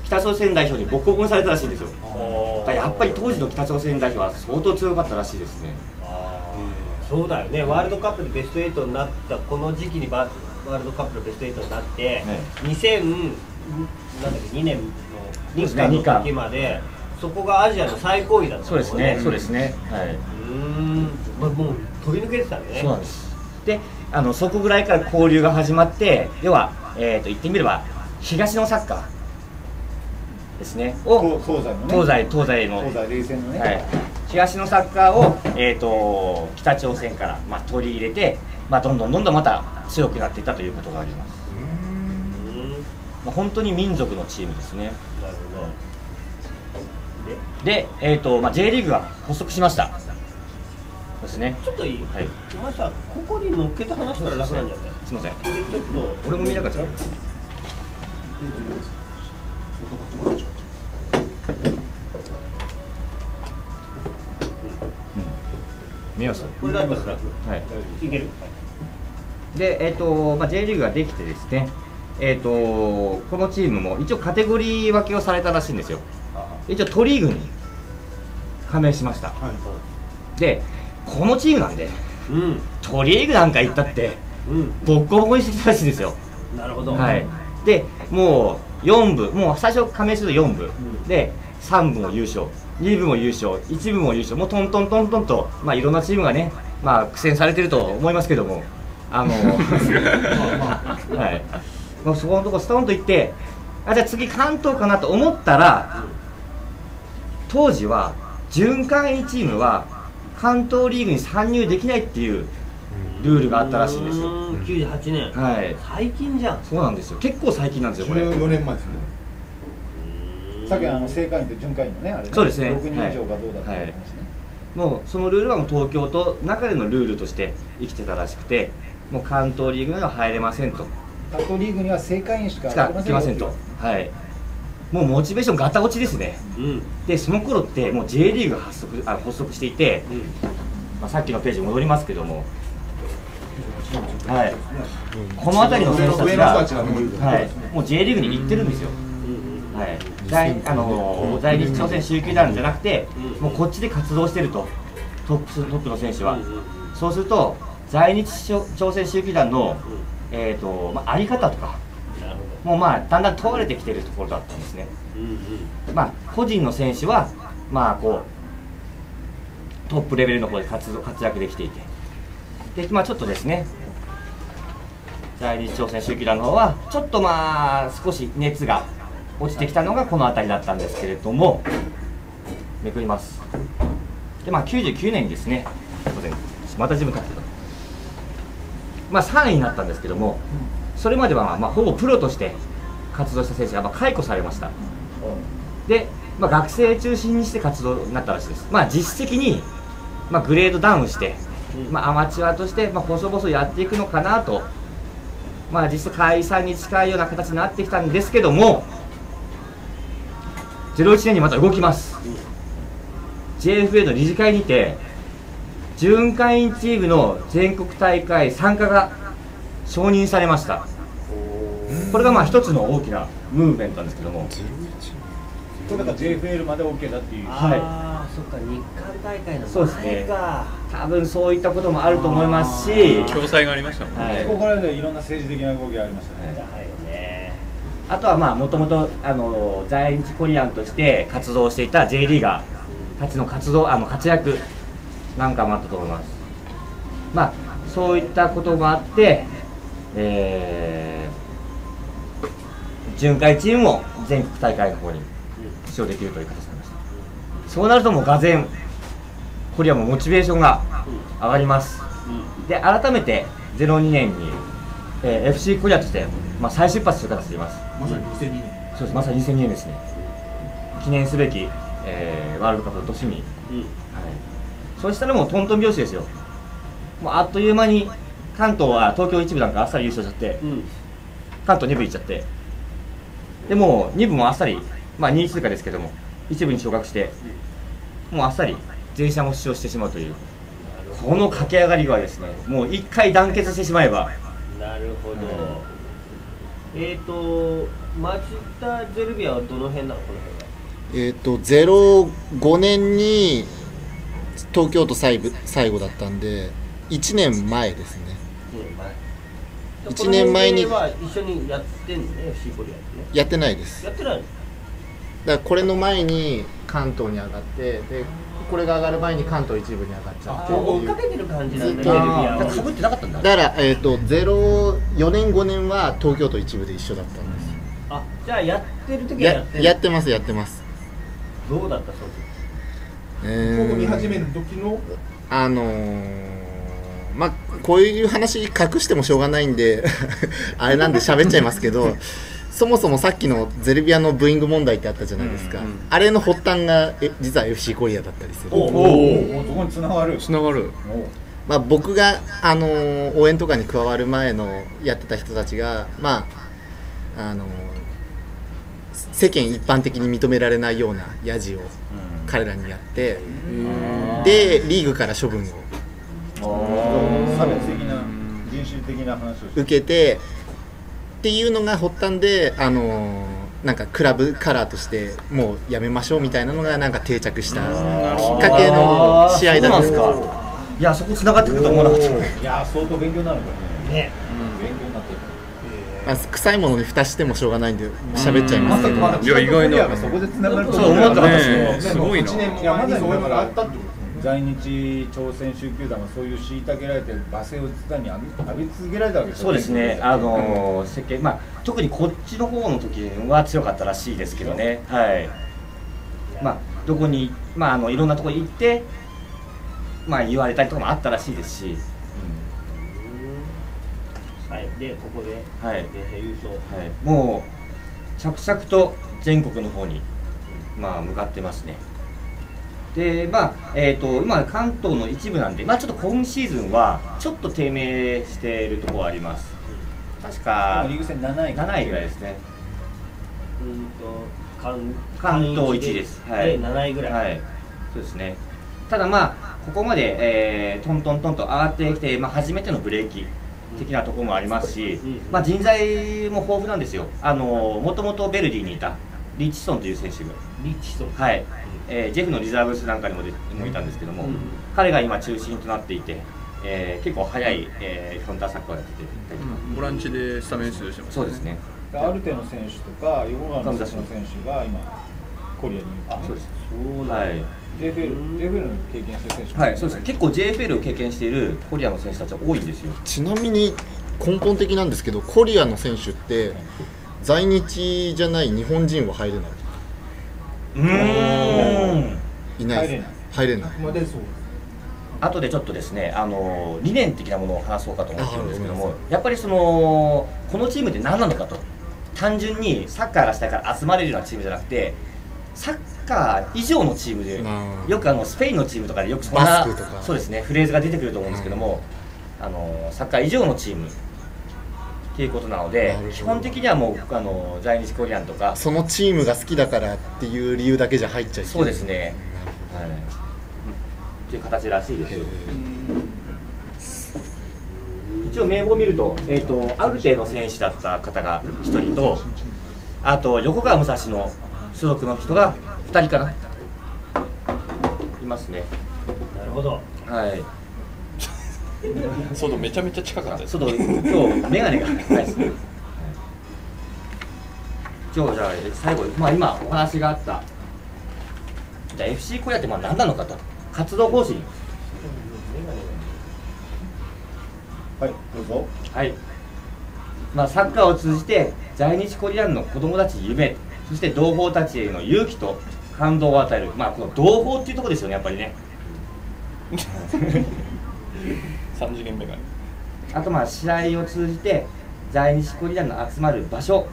北朝鮮代表にボッコボコにされたらしいんですよ。だやっぱり当時の北朝鮮代表は相当強かったらしいですね。そうだよね、ワールドカップでベスト8になったこの時期にバワールドカップのベスト8になって、2000なんだっけ2年の日韓の時までそこがアジアの最高位だったそうですね、そうですね、はい。うーん、まあ、もう飛び抜けてたね。そうなんですであのそこぐらいから交流が始まって要は、えー、と言ってみれば東のサッカーですね。を東東西のね。東西東西の。東西冷戦のね、はい、東のサッカーを、えー、と北朝鮮から、まあ、取り入れて、まあ、どんどんどんどんまた強くなっていったということがあります、まあ、本当に民族のチームですね。ほど。でで、えーとまあ、J リーグが発足しましたですね。ちょっといい、はい。お前さここに乗っけて話したら楽なんじゃない？すいません。でちょっと俺も見なかった見ますこれだったら楽。はい。いける？で、えーとまあ、J リーグができてですね、えー、とこのチームも一応カテゴリー分けをされたらしいんですよ。一応都リーグに加盟しました。でこのチームなんでうん。都リーグなんか行ったってうん。ボッコボコにしてきたらしいんですよ。なるほど。はい。でもう4部もう最初加盟すると4部、ん。で3部も優勝。2部も優勝。1部も優勝。もうトントントントンとまあいろんなチームがねまあ苦戦されてると思いますけども。あの はい。もうそこのとこストーンと行ってあじゃあ次関東かなと思ったら当時は準会員チームは関東リーグに参入できないっていうルールがあったらしいんですよ。うーん98年。はい。最近じゃん。そうなんですよ。結構最近なんですよこれ。14年前ですね。さっきあの正会員と準会員のねあれね。そうですね。6人以上がどうだったって話ね、もうそのルールはもう東京と中でのルールとして生きてたらしくてもう関東リーグには入れませんと。関東リーグには正会員しかしか行けませんとはいもうモチベーションガタ落ちですね。うん。でその頃ってもう J リーグが発足あ発足していて、うん。まあ、さっきのページに戻りますけども。はい。この辺りの選手たちが上の人たちがもうはい、もう J リーグに行ってるんですよ。はい、在あの在日朝鮮宗教団じゃなくて、うん。もうこっちで活動してるとトップトップの選手は、そうすると在日朝鮮宗教団の、えーとまあ、あり方とかもうまあだんだん問われてきてるところだったんですね。どうんうん。まあ個人の選手はまあこうトップレベルの方で活動活躍できていて。でまあちょっとですね。在日朝鮮宗教団の方はちょっとまあ少し熱が落ちてきたのがこの辺りだったんですけれどもめくります。でまあ99年にですね。また自分勝ってた。まあ3位になったんですけどもそれまではまあ、まあ、ほぼプロとして活動した選手がまあ解雇されました。で、まあ、学生中心にして活動になったらしいです。まあ実質的に、まあ、グレードダウンして、まあ、アマチュアとして、まあ、細々やっていくのかなとまあ実質解散に近いような形になってきたんですけども01年にまた動きます。JFA の理事会にて準会員チームの全国大会参加が承認されました。これがまあ一つの大きなムーブメントなんですけども。これだから JFL まで OK だっていう。ああそっか日韓大会のそうですね。多分そういったこともあると思いますし、共催がありましたもんね、はい。ここからでいろんな政治的な動きがありましたね、だよねあとはまあもともとあの在日コリアンとして活動していた J リーガーたちの活動あの活躍なんかもあったと思います。まあそういったこともあってえー、巡回チームも全国大会の方に出場できるという形になりましそうなるともうがぜんコリアもモチベーションが上がります。で改めて02年に、えー FC コリアとして、まあ、再出発する形でいます。まさに2002年。そうです。まさに2002年ですね。記念すべき、えーワールドカップの年に、はい、そうしたらもうトントン拍子ですよ。もうあっという間に関東は東京一部なんかあっさり優勝しちゃって、関東2部行っちゃって。でもう2部もあっさりまあ2位通過ですけども一部に昇格してもうあっさり全社も出場してしまうというこの駆け上がりはですね。もう1回団結してしまえば。なるほど、えっ、ー、とマチタゼルビアはどの辺なの？この辺は。えっ、と05年に東京都最後だったんで1年前ですね一年前に一緒にやってんのね FC コリアってね。やってないです。やってないの？だからこれの前に関東に上がってでこれが上がる前に関東一部に上がっちゃって。っていう追っかけてる感じなんだずっと。ゼルビアをかぶってなかったんだ。だから、えー、と04年5年は東京都一部で一緒だったんですあじゃあやってる時はややってる。やってますやってます。どうだったその時？えここ見ー始める時の？あのーまあこういう話隠してもしょうがないんで あれなんで喋っちゃいますけどそもそもさっきのゼルビアのブーイング問題ってあったじゃないですか、あれの発端がえ実は FC コリアだったりする。おおそこに繋がるつながる。まあ、僕が、あのー応援とかに加わる前のやってた人たちが、まああのー世間一般的に認められないようなヤジを彼らにやって、でリーグから処分を差別的な人種的な話を受けてっていうのが発端で、あのーなんかクラブカラーとしてもうやめましょうみたいなのがなんか定着したきっかけの試合だった。んですか？いやそこ繋がってくると思わなかった。いやー相当勉強になるからね。勉強になってるまあ、臭いものに蓋してもしょうがないんで喋っちゃいますけど、いや意外な。そこで繋がると思ったねすごいな。1年前にそういうのがあったってこと在日朝鮮州球団はそういう虐げられて罵声を常に浴び浴び続けられたわけですよそうですね、あのー世間まあ、特にこっちの方の時は強かったらしいですけどね、はい。まあ、どこに、まあ、あのいろんなところに行って、まあ、言われたりとかもあったらしいですし、はい。でここではい。で優勝。はい、もう着々と全国の方に、まあ、向かってますね。でまあえー、と今、関東の一部なんで、まあ、ちょっと今シーズンはちょっと低迷しているところはあります。確かリーグ戦7位7位ぐらいですね。うんと関関東一です。はい。で7位ぐらい、はい。そうですね。ただまあここまで、えートントントンと上がってきて、まあ初めてのブレーキ的なところもありますし、うんまあ人材も豊富なんですよ。あのもともとベルディにいたリッチソンという選手が、リッチソンはい。えージェフのリザーブスなんかにもでもいたんですけども、うん彼が今中心となっていて、えー結構速い、えーカウンターサッカーをやってて、ボランチでスタメン出場してますそうですね。アルテの選手とか横川の選手が今コリアにあそうです。そうなんだはい。JFL, JFL の経験してる選手もはい、そうです。結構 JFL を経験しているコリアの選手たちは多いんですよ。ちなみに根本的なんですけどコリアの選手って在日じゃない日本人は入れなうーん。いいない入れない。入れない。までそう。後でちょっとですね、あの理念的なものを話そうかと思ってるんですけども、やっぱりそのこのチームって何なのかと、単純にサッカーがしたいから集まれるようなチームじゃなくて、サッカー以上のチームで、うん。よくあのスペインのチームとかでよくそんなそうですねフレーズが出てくると思うんですけども、あのサッカー以上のチームっていうことなので基本的にはもうあの在日コリアンとかそのチームが好きだからっていう理由だけじゃ入っちゃいそうですね、はい、っていう形らしいですよ。一応名簿を見ると,、えー、とアルテの選手だった方が1人とあと横川武蔵の所属の人が2人かな。いますね。なるほど。はい外めちゃめちゃ近かったです。ちょっと今日眼鏡がないです。ね今日じゃあ最後、まあ、今お話があった。じゃあ FC コリアってまあ何なのかと。活動方針。はいどうぞ。はい、まあ、サッカーを通じて在日コリアンの子供たちに夢そして同胞たちへの勇気と反動を与える、まあ、この同胞っていうところですよねやっぱりね 3次元目があとまあ試合を通じて在日コリアンの集まる場所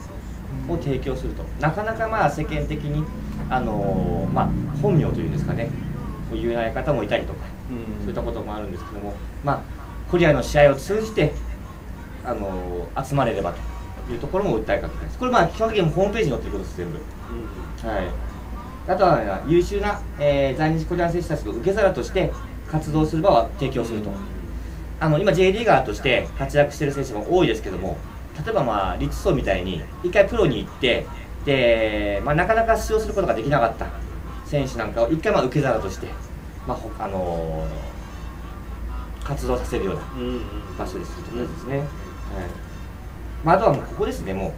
を提供すると。なかなかまあ世間的に、あのーまあ、本名というんですかね。こう言えない方もいたりとか、そういったこともあるんですけども、まあ、コリアの試合を通じて、あのー集まれればと。いうところも訴えかけてます。これまあ基本的にホームページに載ってることです全部。はい、あとは、ね、優秀な、えー在日コリアン選手たちの受け皿として活動する場を提供すると、あの今 J リーガーとして活躍している選手も多いですけども例えばまあリッツソンみたいに一回プロに行ってで、まあ、なかなか出場することができなかった選手なんかを一回まあ受け皿として、まあほあのー活動させるような場所ですということですね、はい。まあ、あとはもうここですね。もう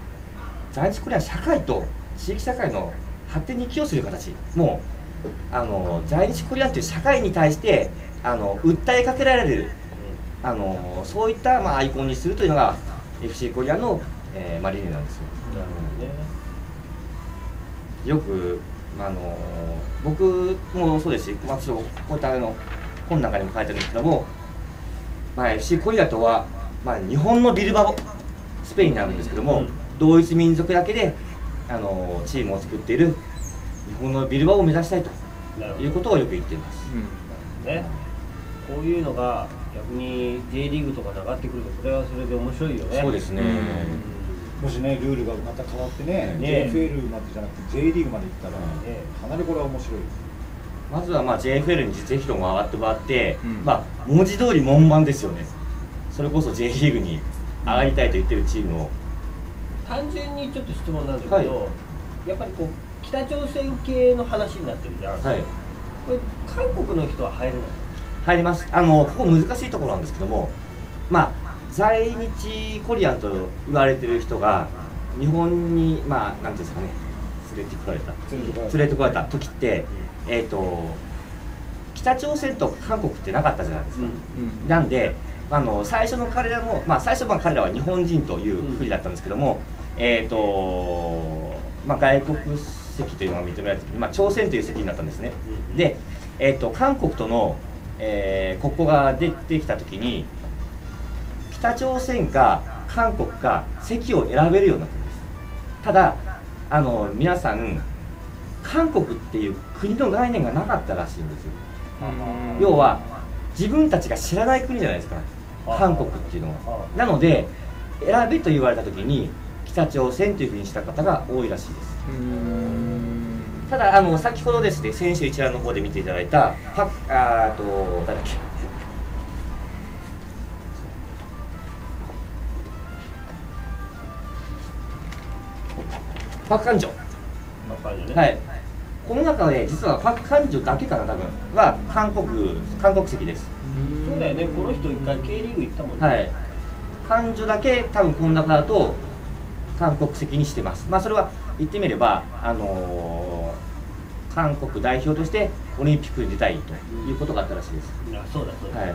在日コリアン社会と地域社会の発展に寄与する形。もうあの在日コリアンという社会に対してあの訴えかけられるあのそういった、まあ、アイコンにするというのが FC コリアンの、えーまあ、理念なんですよ。なるほどね。よく、まあ、あの僕もそうですし、まあ、ちょっとこういったあの本の中にも書いてあるんですけども、まあ、FC コリアとは、まあ、日本のビルバオスペインになるんですけども、うん。同一民族だけであのチームを作っている日本のビルバオを目指したいということをよく言っています。ね。こういうのが逆に J リーグとかに上がってくるとそれはそれで面白いよね。そうですね、もしねルールがまた変わってねね JFL までじゃなくて J リーグまで行ったら、ねかなりこれは面白いまずはまあ JFL に実績度も上がってもらって、うん。まあ、文字通り門番ですよね。それこそ J リーグに上がりたいと言ってるチームを。単純にちょっと質問なんだけど、はやっぱりこう北朝鮮系の話になってるじゃん、はい。これ韓国の人は入れない入ります。あのここ難しいところなんですけどもまあ在日コリアンと言われてる人が日本にまあなんていうんですかね連れてこられた。連れてこられた。時ってえっ、と北朝鮮と韓国ってなかったじゃないですか、なんであの最初の彼らも、まあ、最初は彼らは日本人というふりだったんですけども、えっ、と、まあ、外国籍というのが認められて、まあ、朝鮮という席になったんですね。で、えっ、と、韓国との、えー国交が出てきたときに、北朝鮮か韓国か席を選べるようになったんです。ただ、あの、皆さん、韓国っていう国の概念がなかったらしいんですよ。要は自分たちが知らない国じゃないですか。韓国っていうのは。なので選べと言われた時に北朝鮮というふうにした方が多いらしいですただあの先ほどですね選手一覧の方で見ていただいたパッあーと誰だっけ。パク・カンジョ。まあ感じね。はい。この中で実はパク・カンジョだけかな多分。は韓国韓国籍です。そうだよね。この人一回 K リーグ行ったもんね、はい。彼女だけ多分この中だと韓国籍にしてます。まあそれは言ってみればあのー韓国代表としてオリンピックに出たいということがあったらしいです、あそうだそうだ、はい、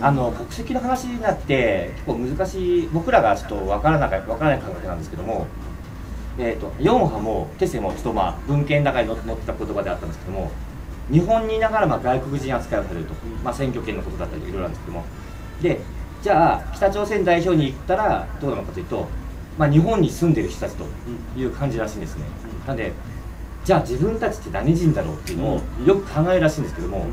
あの国籍の話になって結構難しい僕らがちょっと分からなか分からない感覚なんですけども、えー、とヨンハもテセもちょっとまあ文献の中に載載ってた言葉であったんですけども日本にいながらまあ外国人扱いをされると、まあ、選挙権のことだったりいろいろなんですけども。でじゃあ北朝鮮代表に行ったらどうなのかというと、まあ、日本に住んでる人たちという感じらしいんですね、なんでじゃあ自分たちって何人だろうっていうのをよく考えるらしいんですけども、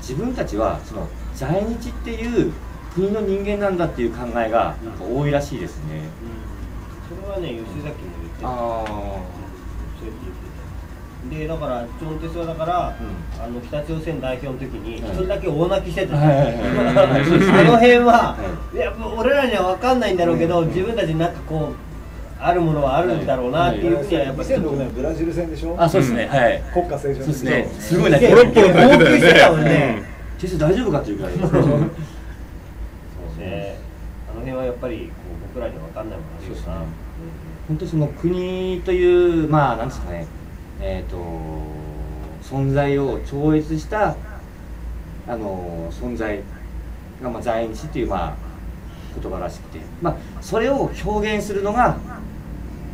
自分たちはその在日っていう国の人間なんだっていう考えが多いらしいですね、それはね吉崎も言ってた。あそうやって言ってたでだからチョンテスはだから、あの北朝鮮代表の時にはい。一人だけ大泣きしてた、はいはいはい。は いあの辺は、、はい。やもう俺らには分かんないんだろうけど、自分たちになんかこうあるものはあるんだろうなっていうふうにはやっぱり2006年ブラジル戦でしょ？あそうですね、はい。国家正常そうですね。ねすごいね。ねポロッポロ泣いてたよね号泣してたもんね。先生大丈夫かっていうぐらいそうね。あの辺はやっぱりこう僕らには分かんないものあるよな、そうですね。本当にその国というまあなんですかねえっ、と存在を超越したあの存在が、まあ、在日っていうまあ言葉らしくてまあそれを表現するのが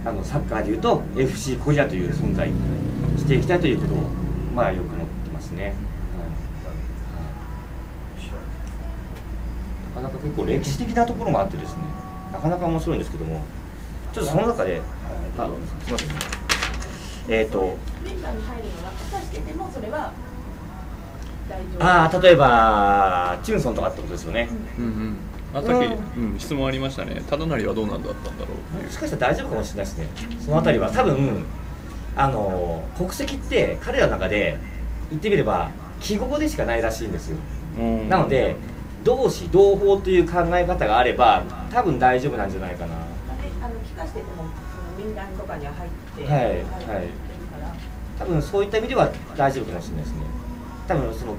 あのサッカーでいうと FC コリアという存在にしていきたいということをまあよく思ってますね、なかなか結構歴史的なところもあってですねなかなか面白いんですけどもちょっとその中であすいませんえっ、とメンバーに入るのは果たしてでもそれは大丈夫ああ例えばチュンソンとかってことですよね、うんうん。あさっき、うん、質問ありましたね。忠成はどうなんだったんだろうもしかしたら大丈夫かもしれないですね。そのあたりは多分あの国籍って彼らの中で言ってみれば記号でしかないらしいんですよ。うん。なので同志同胞という考え方があれば多分大丈夫なんじゃないかな。であの帰化しててもその民団とかには入ってはいはい。多分そういった意味では大丈夫かもしれないですね。多分その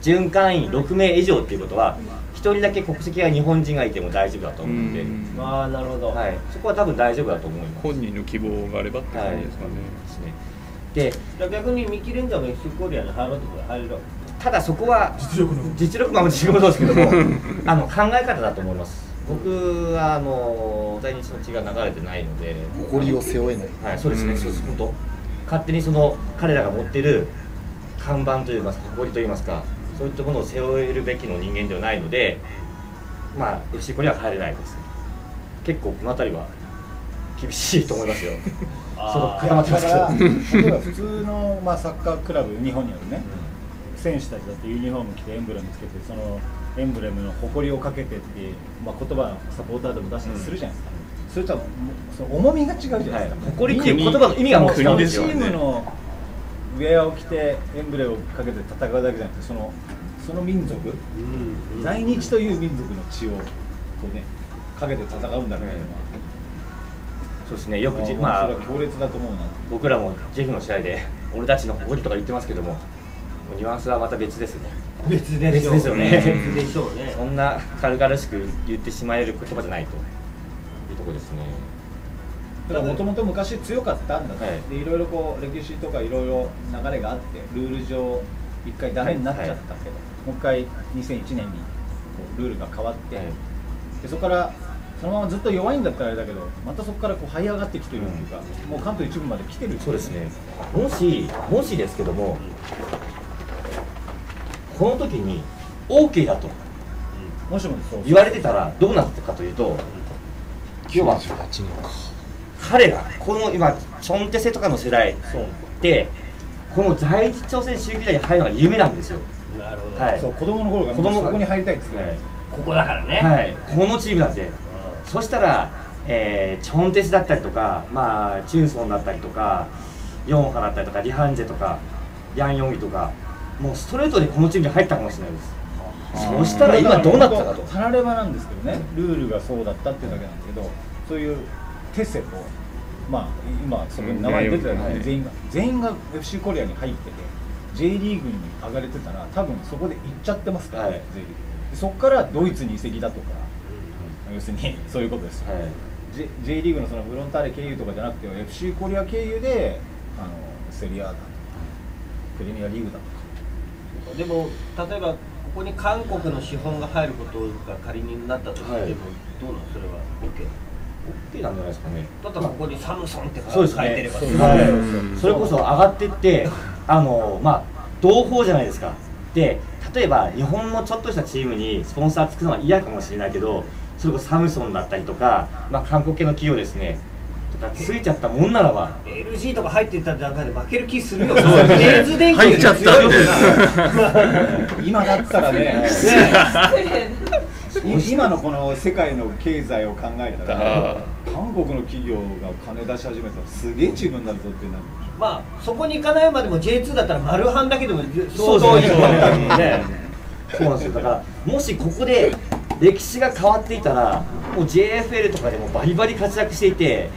準会員6名以上っていうことは1人だけ国籍が日本人がいても大丈夫だと思うんで、うん。ああなるほど、はい、そこは多分大丈夫だと思います。本人の希望があればって感じですかね、ですね。で逆に見切れんじゃメキシコリアに入ろうってことで入れるわただそこは実力の実力まあ実力もそうですけども あの考え方だと思います僕はあの在日の血が流れてないので。誇りを背負えない。はい、そうですね、うん。そうです、本当。勝手にその彼らが持ってる看板といいますか、誇りといいますか、そういったものを背負えるべきの人間ではないので、まあ、FC これは入れないです。結構、この辺りは厳しいと思いますよ。そのあ固まってますけど。例えば普通の、まあ、サッカークラブ日本にあるね、選手たちだってユニフォーム着てエンブレムつけてそのエンブレムの誇りをかけてっていう、まあ、言葉サポーターでも出したりするじゃないですか、それとはその重みが違うじゃないですか、はい。誇りっていう言葉の意味がもう違うんですよ。チームのウェアを着てエンブレムをかけて戦うだけじゃなくてそのその民族、うん。うん在日という民族の血をこうねかけて戦うんだみたいな、そうですね、よくじ、ままああそれは、強烈だと思うな僕らもジェフの試合で、俺たちの誇りとか言ってますけども、ニュアンスはまた別ですね。別でしょう別ですよね。別でしょうね。そんな軽々しく言ってしまえる言葉じゃないと。いうところですね。だからもともと昔強かったんだと、はい。でいろいろこう歴史とかいろいろ流れがあってルール上一回ダメになっちゃったけど、もう一回2001年にこうルールが変わって、はい。でそこからそのままずっと弱いんだったらあれだけどまたそこからこう這い上がってきてるっていうか、もう関東一部まで来てるそうですね。もし、もしですけども、この時に OK だともしも言われてたらどうなってたかというと、要は98年か彼ら、この今、チョンテセとかの世代で、この在日朝鮮周期代に入るのが夢なんですよ。なるほど、はい。そう子供の頃が子供がそこに入りたいっつって、はい。ここだからね、はい、このチームなんで、そしたら、えーチョンテスだったりとか、まあ、チュンソンだったりとか、ヨンハだったりとか、リハンジェとか、ヤンヨンギとか、もうストレートでこのチームに入ったかもしれないです。そしたら今どうなったかと。たらればなんですけどね、ルールがそうだったっていうだけなんですけど、そういうテセと、まあ、今、そこに名前出てたよはいね、全員が、全員が FC コリアに入ってて、J リーグに上がれてたら、多分そこで行っちゃってますからね、はい。J リーグ。でそこからドイツに移籍だとか、要するにそういうことですよ、はい。J, J リーグのそのフロンターレ経由とかじゃなくて、FC コリア経由で、あのセリアだとか、プレミアリーグだとか。でも例えばここに韓国の資本が入ることが仮になったとしても、はいどうなん？それは？OK OK なんじゃないですかね。だったらここにサムソンって書いてれば、ね。はいうんそれこそ上がってって、あのまあ同胞じゃないですか。で、例えば日本のちょっとしたチームにスポンサーつくのは嫌かもしれないけど、それこそサムソンだったりとか、まあ韓国系の企業ですね。ついちゃったもんならば、LG とか入ってた段階で負ける気するよ。そうですね。レーズ電機よ。り強いよ今だったらね。ね今のこの世界の経済を考えたらあ韓国の企業が金出し始めたらすげえチームになるぞってなるまあそこに行かないまでも J2 だったらマルハンだけでもそう相当いいですね。もんだもんねそうなんですよ。だからもしここで歴史が変わっていたら、もう JFL とかでもバリバリ活躍していて、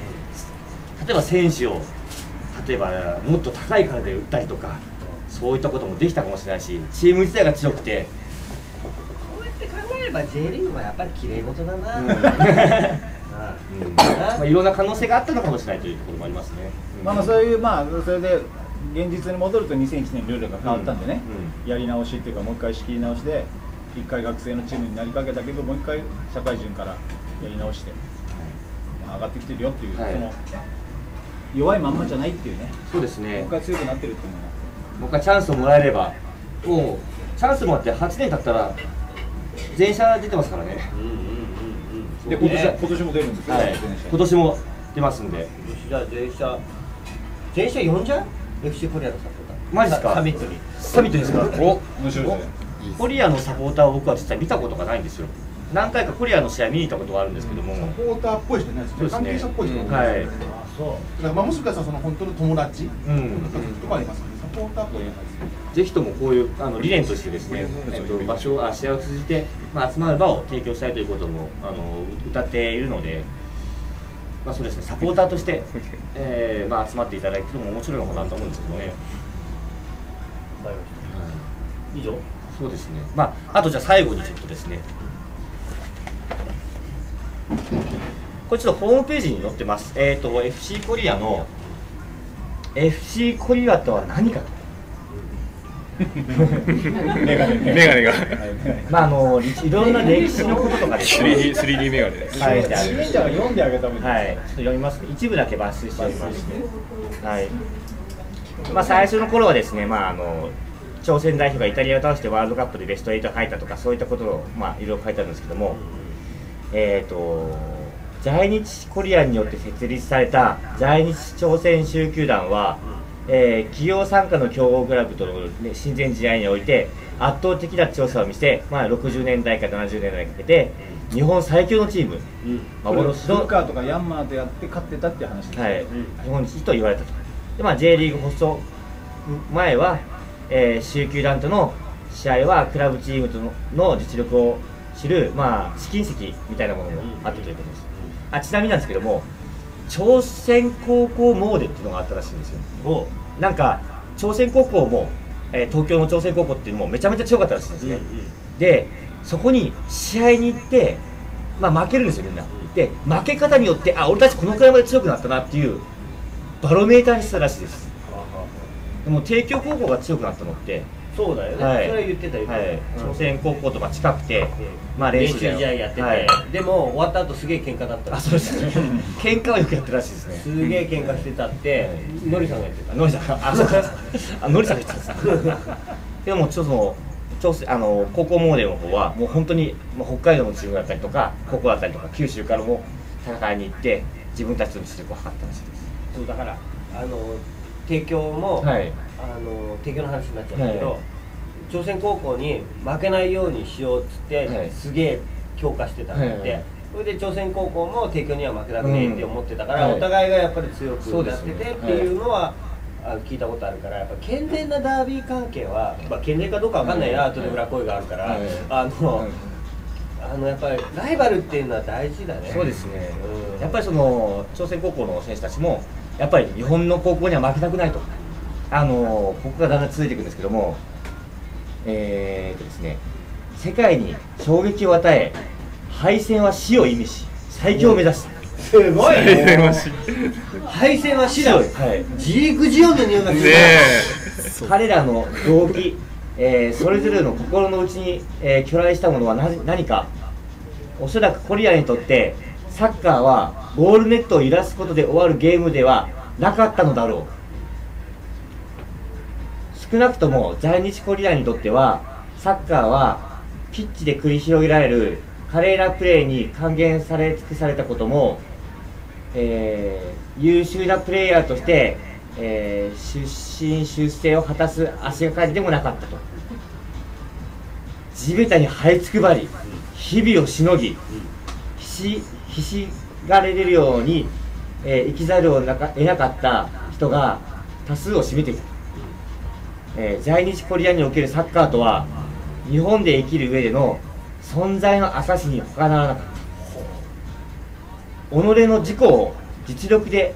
例えば選手を例えばもっと高い金で売ったりとか、そういったこともできたかもしれないし、チーム自体が強くて。こうやって考えれば J リーグはやっぱり綺麗事だな、うん。うん。まあ、いろんな可能性があったのかもしれないというところもありますね。まあまあそういうまあそれで現実に戻ると2001年ルールが変わったんでね、うやり直しっていうかもう一回仕切り直しで一回学生のチームになりかけたけどもう一回社会人からやり直して、まあ、上がってきてるよっていう、はい。その弱いまんまじゃないっていうね。そうですね。僕は強くなってるっていうのが僕はチャンスをもらえればもうチャンスもらって8年経ったら全社出てますからね。うんうんうんうん。で今年はね今年も出るんですよ、はい。今年も出ますんで。じゃあ全社全社呼んじゃう？FC コリアのサポーター。マジっすか？サミットに。サミットですか？お面白いですね。コリアのサポーターを僕は実は見たことがないんですよ何回かコリアの試合見に行ったことがあるんですけども、サポーターっぽい人いないですね。そうですね。関係者っぽい人がはいいですそうだからまあもしかしたらその本当の友達。うん。とかありますサポーターっぽいぜひともこういうあの理念としてですね、えっと、場所あ試合を通じて、まあ、集まる場を提供したいということもあの歌っているので、まあそうですね、サポーターとして、えーまあ、集まっていただくのも面白いのかなと思うんですけどね、以上？そうですね、まあ、あとじゃあ最後にちょっとですね、これちょっとホームページに載ってます、えっ、と FC コリアの FC コリアとは何かと。メガネメガネが。まああのいろんな歴史のこととかですね。3D, 3D メガネ。です書いてある読んであげたもんはい、ちょっと読みますね。一部だけ抜粋しておりまして、はい。まあ最初の頃はですね、まああの朝鮮代表がイタリアを倒してワールドカップでベスト8入ったとかそういったことをまあいろいろ書いてあるんですけども、えっ、と在日コリアンによって設立された在日朝鮮州球団は、えー企業参加の強豪クラブとの、ね、親善試合において圧倒的な強さを見せ、まあ、60年代から70年代にかけて日本最強のチーム、幻スーのカーとかヤンマーでやって勝ってたっていう話です、はい、日本一と言われたと。で、まあ、J リーグ発足前は、えー、州球団との試合はクラブチームとのの実力を知る、まあ、試金石みたいなものもあったということです。あちなみになんですけども、朝鮮高校モーデっていうのがあったらしいんですよ。お。なんか、朝鮮高校も、えー東京の朝鮮高校っていうのもめちゃめちゃ強かったらしいんですね。でそこに試合に行って、まあ、負けるんですよみんな。で負け方によってあ俺たちこのくらいまで強くなったなっていうバロメーターにしたらしいです。でも帝京高校が強くなったのって、そうだよね、はい。それは言ってた言ってた、はい、うん。朝鮮高校とか近くて、まあ練習試合やってて、はい、でも終わった後すげえ喧嘩だった。あそうです。ね 喧嘩はよくやってるらしいですね。すげえ喧嘩してたって、のりさんが言ってた。ノリさん、あ、そうか、あ、ノリさんが言ってたんです。でも、ちょっとその、朝鮮あの高校モーデルの方は、もう本当に、まあ、北海道のチームだったりとか、高校だったりとか、九州からも戦いに行って、自分たちの実力を測ったらしいです。そうだからあの帝京も、はいあの帝京の話になっちゃうんだけど、はい。朝鮮高校に負けないようにしようっつって、はい。すげえ強化してたんだって、はい。それで朝鮮高校も帝京には負けたくねえって思ってたから、うんお互いがやっぱり強くなっててっていうのは、あ聞いたことあるからやっぱ健全なダービー関係は、まあ、健全かどうかわかんないな、はい。後で裏声があるから、はい。あの、はいあのやっぱりライバルっていうのは大事だね。そうですね。うん。やっぱりその朝鮮高校の選手たちもやっぱり日本の高校には負けたくないとあのここがだんだん続いていくんですけどもえー、とですね世界に衝撃を与え敗戦は死を意味し最強を目指す。すごい敗戦は死だはい。ジークジオンの匂いがするね彼らの動機、えーそれぞれの心の内に、えー巨来したものは何何か。おそらくコリアにとってサッカーはゴールネットを揺らすことで終わるゲームではなかったのだろう少なくとも在日コリアにとってはサッカーはピッチで繰り広げられる華麗なプレーに還元され尽くされたこともえー優秀なプレイヤーとして、えー出身出世を果たす足がかりでもなかったと。地べたに這いつくばり日々をしのぎひしひしがれるように、えー生きざるを得なかった人が多数を占めていた、えー在日コリアにおけるサッカーとは日本で生きる上での存在の証に他ならなかった。己の自己を実力で、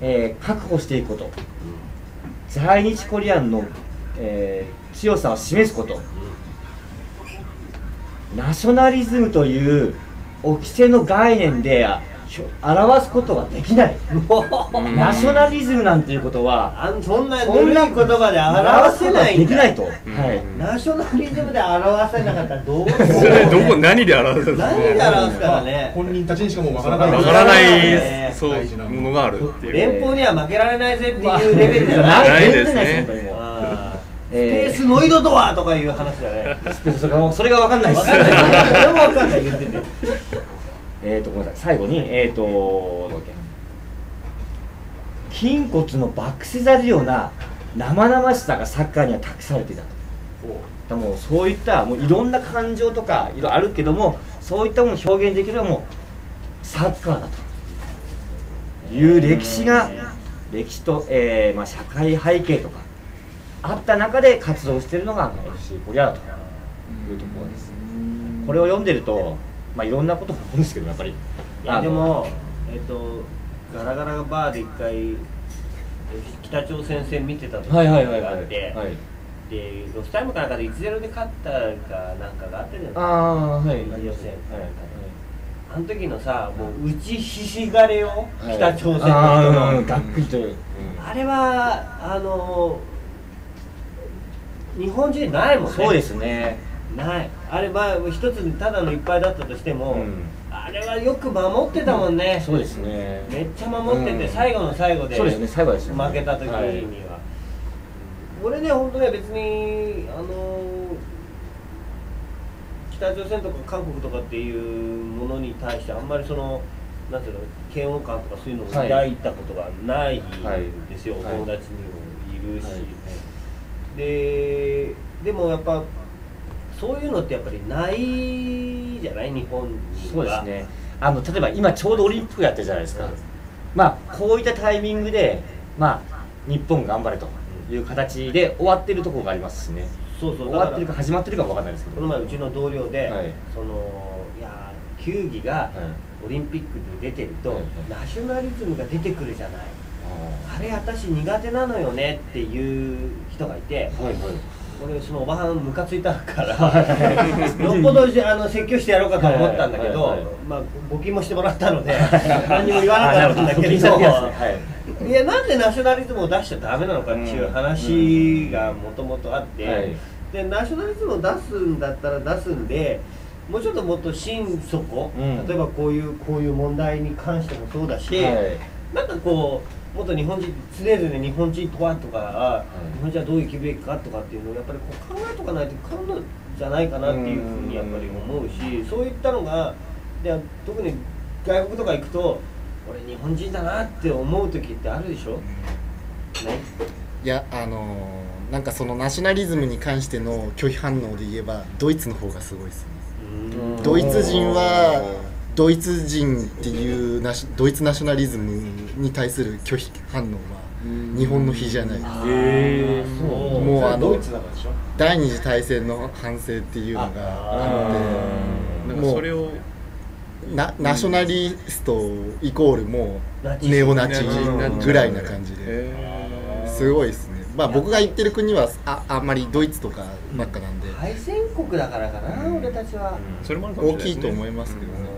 えー確保していくこと。在日コリアンの、えー強さを示すこと。ナショナリズムという掟の概念で表すことはできないナショナリズムなんていうことはあんそんなそんなぬるい言葉で表せないできないと、はいナショナリズムで表せなかったらどうそれどこ何で表すんですか何で表すからね本人たちにしかもうわからないわからなねいそうものがあるっていう連邦には負けられないぜっていうレベルじゃないないですねスえーペースノイドとはとかいう話だねそれがそれが分かんないです分かんない俺も分かんない言っててえーとごめんなさい。最後にえーと筋骨の爆せざるような生々しさがサッカーには託されていたと。もうそういったもういろんな感情とかいろいろあるけどもそういったものを表現できるのはもうサッカーだと。いう歴史が歴史と、えーまあ、社会背景とかあった中で活動しているのが FC コリアだというところです。これを読んでると、まあ、いろんなこと思うんですけどやっぱり。いやでもえっとガラガラバーで一回北朝鮮戦見てた時がはいはいはいはいあってはい。でロスタイムかなんかで1-0で勝ったかなんかがあったじゃないですか。ああはい。アジア戦はい。あの時のさもう打ちひしがれよはい。北朝鮮の人がっくりと。あれはあの日本人ないもんね。そうですね。ないあれまあ一つただのいっぱいだったとしても、うん。あれはよく守ってたもんね、そうですね。めっちゃ守ってて、うん。最後の最後でそうですね。最後ですよね。負けた時には、はい。俺ね本当ね別にあの北朝鮮とか韓国とかっていうものに対してあんまりそのなんていうの嫌悪感とかそういうのをはい抱いたことがないんですよ、はい。お友達にもいるし、はい。ででもやっぱそういうのってやっぱりないじゃない？日本には。そうですね。あの例えば今ちょうどオリンピックやってるじゃないですか、まあこういったタイミングでまあ日本頑張れという形で終わってるところがありますしね。そうそう。終わってるか始まってるかもわかんないですけど。この前うちの同僚で、はい。そのいや球技がはい。オリンピックで出てると、はい。ナショナリズムが出てくるじゃない。あれ私苦手なのよねっていう人がいて。はいはい俺そのおばはんムカついたからよっぽどあの説教してやろうかと思ったんだけど、まあ募金もしてもらったので何にも言わなかったんだけど。はい。いやなんでナショナリズムを出しちゃダメなのかっていう話がもともとあって、はい。でナショナリズムを出すんだったら出すんでもうちょっともっと心底、うん。例えばこういうこういう問題に関してもそうだし、はい。なんかこうもっと日本人常々日本人とはとか、日本人はどう生きるべきかとかっていうのをやっぱりこう考えとかないといかんのじゃないかなっていうふうにやっぱり思うし、そういったのがで特に外国とか行くと俺日本人だなって思う時ってあるでしょ、ね。いやあのーなんかそのナショナリズムに関しての拒否反応で言えばドイツの方がすごいですね。うん。ドイツ人はドイツ人っていうナシドイツナショナリズムに対する拒否反応は日本の比じゃない。ですもうあの第二次大戦の反省っていうのがあってなんかそれをなナショナリストイコールもうネオナチうんぐらいな感じで。へすごいですね。まあ僕が言ってる国はああんまりドイツとかばっかなんで。敗戦国だからかな、俺たちは、ーそれもあるかもしれ大きいないですね。と思いますけどうんね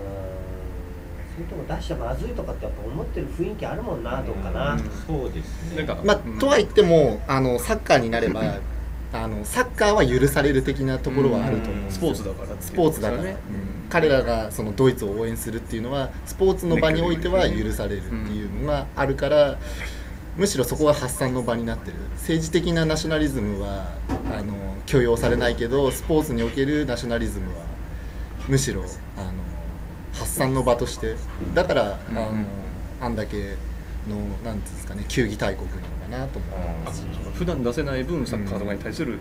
いうとこ出しちゃまずいとかってやっぱ思ってる雰囲気あるもんなどっかな、そうですね。なんかまあとは言ってもあのサッカーになればあのサッカーは許される的なところはあると思うスポーツだからスポーツだから、ねうん。彼らがそのドイツを応援するっていうのはスポーツの場においては許されるっていうのがあるからむしろそこが発散の場になってる。政治的なナショナリズムはあの許容されないけどスポーツにおけるナショナリズムはむしろあの発散の場として。だからあのあんだけのなんていうんですかね球技大国なのかなと思います。普段出せない分サッカーとかに対する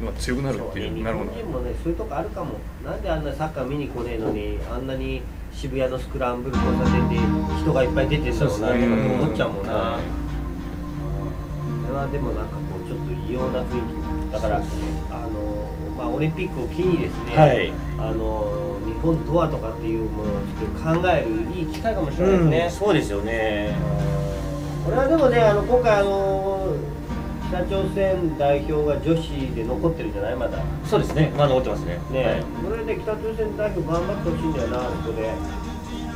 のが強くなるっていう、日本なるほど。人もねそういうとこあるかも。なんであんなサッカー見に来ねえのにあんなに渋谷のスクランブル交差点で人がいっぱい出てんだろうなとかって思っちゃうもんな。それはでもなんかこうちょっと異様な雰囲気。だからまあ、オリンピックを機にですね、はい。あの日本とはとかっていうものを考えるいい機会かもしれないですね、そうですよね。これはでもねあの今回あの北朝鮮代表が女子で残ってるじゃない？まだ。そうですね。まだ残ってますね。ね、はい。これで北朝鮮代表頑張ってほしいんだよなここで。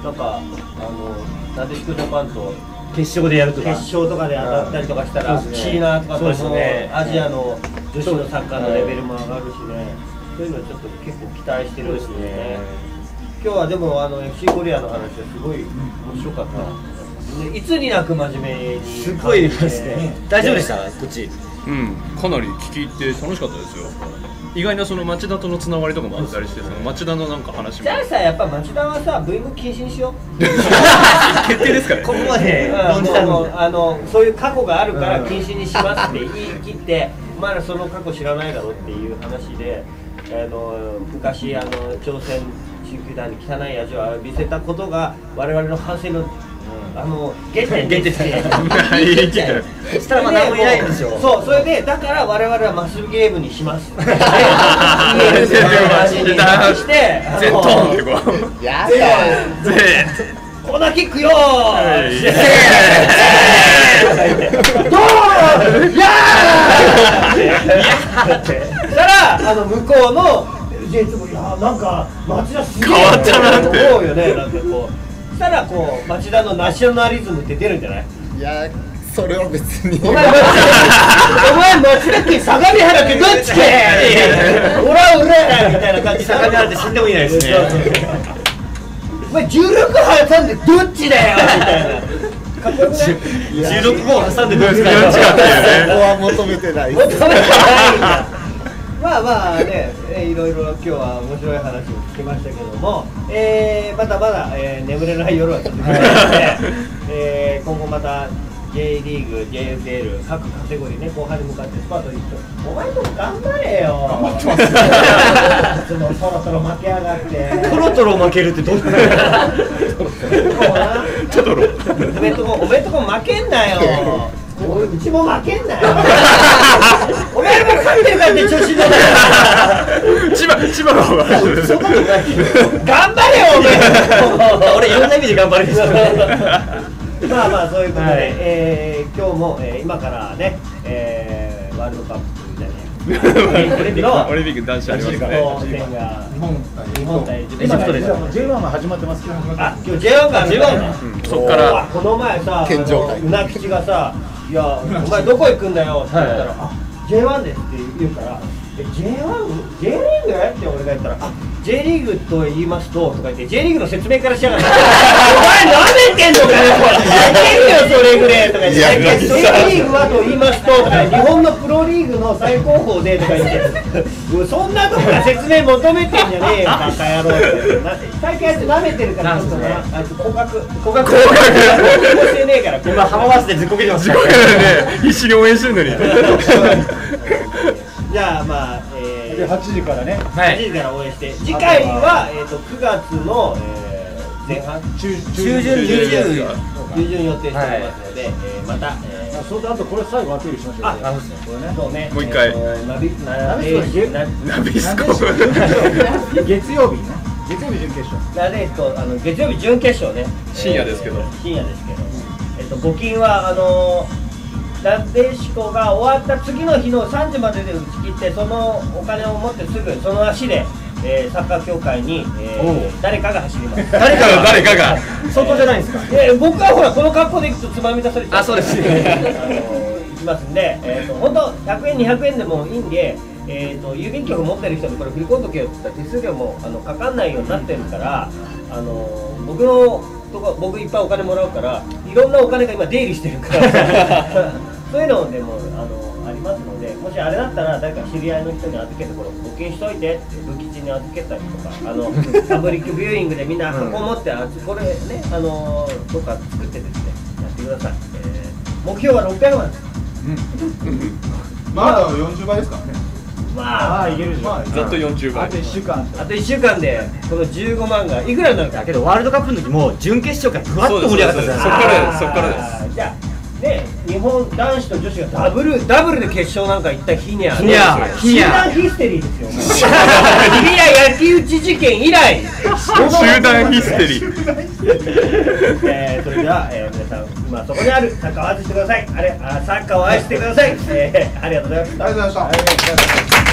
なんかあのなでしこジャパンと決勝でやると決か勝とかで当たったりとかしたら、そうですね。シーナーとかそうですもね。アジアの女子のサッカーのレベルも上がるしね、そういうのちょっと結構期待してるんですよね。今日はでもあの FC コリアの話はすごい面白かった。でいつになく真面目に。すごいですね。大丈夫でした？こっち。うん。かなり聞き入って楽しかったですよ意外なその町田とのつながりとかもあったりしてその町田のなんか話も。じゃあさやっぱ町田はさブーイング禁止にしよう。決定ですかね。ここまでうん論じたのあのそういう過去があるから禁止にしますって言い切って、お前らその過去知らないだろっていう話で、あの昔あの朝鮮中級団に汚い味を浴びせたことが我々の反省の、あの原点ですってしたらまあ何も言えないでしょそうそれでだから我々はマッスルゲームにします。って言える出てました話にしてゼットンってこうやだゼコーナーキックよはいーどうやーってしたらあの向こうのでいやなんか町田すげえ変わったなって思うよねなんかこうしたらこう町田のナショナリズムって出るんじゃない？いやそれは別に。お前町田お前町田家相模原家どっちけオラオラみたいな感じで相模原って死んでもいないですねお前重力挟んでどっちだよみたいなかっこよくない16号挟んでどっちかどっちかっていうねそこは求めてない求めてないんだまあまあね、えーいろいろ今日は面白い話を聞きましたけども、えーまだまだ、えー眠れない夜は続きますので、えー今後また J リーグ、JFL 各カテゴリーね後半に向かってスパートいくとお前とも頑張れよ。頑張ってますそのそろそろ負け上がって。トロトロ負けるってどんな トトロ。おめんとこおめんとこ負けんなよ俺うちも負けんなよ。お前も勝ってるからって調子に乗って千葉千葉の方がそ頑張れよお前。俺いろんな意味で頑張るんでまあまあそういうことで、はい。えー今日も、えー今からね、えーワールドカップじゃねえ オリンピックのオリンピック男子ありますね日本対日本対エジプトです。J1 は始まってますけど。あ今日 J1 から J1 だうんそっからこの前さうなきちがさ「いやお前どこ行くんだよ」って言ったら「はい。あ J1 です」って言うから「え J1?J リーグ?」って俺が言ったら「あ J リーグと言いますと」とか言って J リーグの説明からしやがって「お前なめてんのかよやって。るよそれぐらい」とか言って J リーグはと言いますと」とか日本のプロリーグの最高峰で」とか言って。そんなとこから説明求めてんじゃねえよバカ野郎って。な最近あいつなめてるからちょっとなあいつ高額高額高額してねえから今浜松でずっこけてますから ね必死に応援してるのに じゃあまあ、えでー、8時からね。8時から応援して次回は、えー、と9月の、えー、前半？中中旬中旬中中旬。予定しておりますので、えーまた、えーあそれとあとこれ最後アピールしましょう。ああそうですね。これね。そうね。もう一回。えーナビナナビスコナナビスコ月曜日ね。月曜日準決勝。ナレートあの月曜日準決勝ね。深夜ですけど。えー深夜ですけど、えっと募金はあのーなでしこが終わった次の日の3時までで打ち切ってそのお金を持ってすぐその足で、えーサッカー協会に、えー誰かが走ります。誰かが誰かが。相当じゃないんですか？で僕はほらこの格好で行くとつまみ出されちゃあそうです。あの行きますんで、えー、と本当100円200円でもいいんで、えー、と郵便局持ってる人にこれ振り込んどけよって言ったら手数料もあのかかんないようになってるからあの僕のとこ僕いっぱいお金もらうからいろんなお金が今出入りしてるから。そういうのでもあのありますのでもしあれだったら誰か知り合いの人に預けてこれ募金しといてって武吉に預けたりとかあの パブリックビューイングでみんな箱持って、あこれねあのどっか作ってですねやってください、えー目標は600万です。まだ40倍ですからねまあいけるじゃんまあざっと40倍。あと1週間。あと1週間でこの15万がいくらになるかだけどワールドカップの時も準決勝からぐわっと盛り上がったじゃないです。かそっからですそっからです。じゃあね日本男子と女子がダブルダブルで決勝なんか行った日には日にゃ日にゃ集団ヒステリーですよ日比谷焼き討ち事件以来。集団ヒステリー。えー、それでは、えー、皆さん今そこにあるサッカーを愛してください。あれあサッカーを愛してください、えー、ありがとうございました。ありがとうございました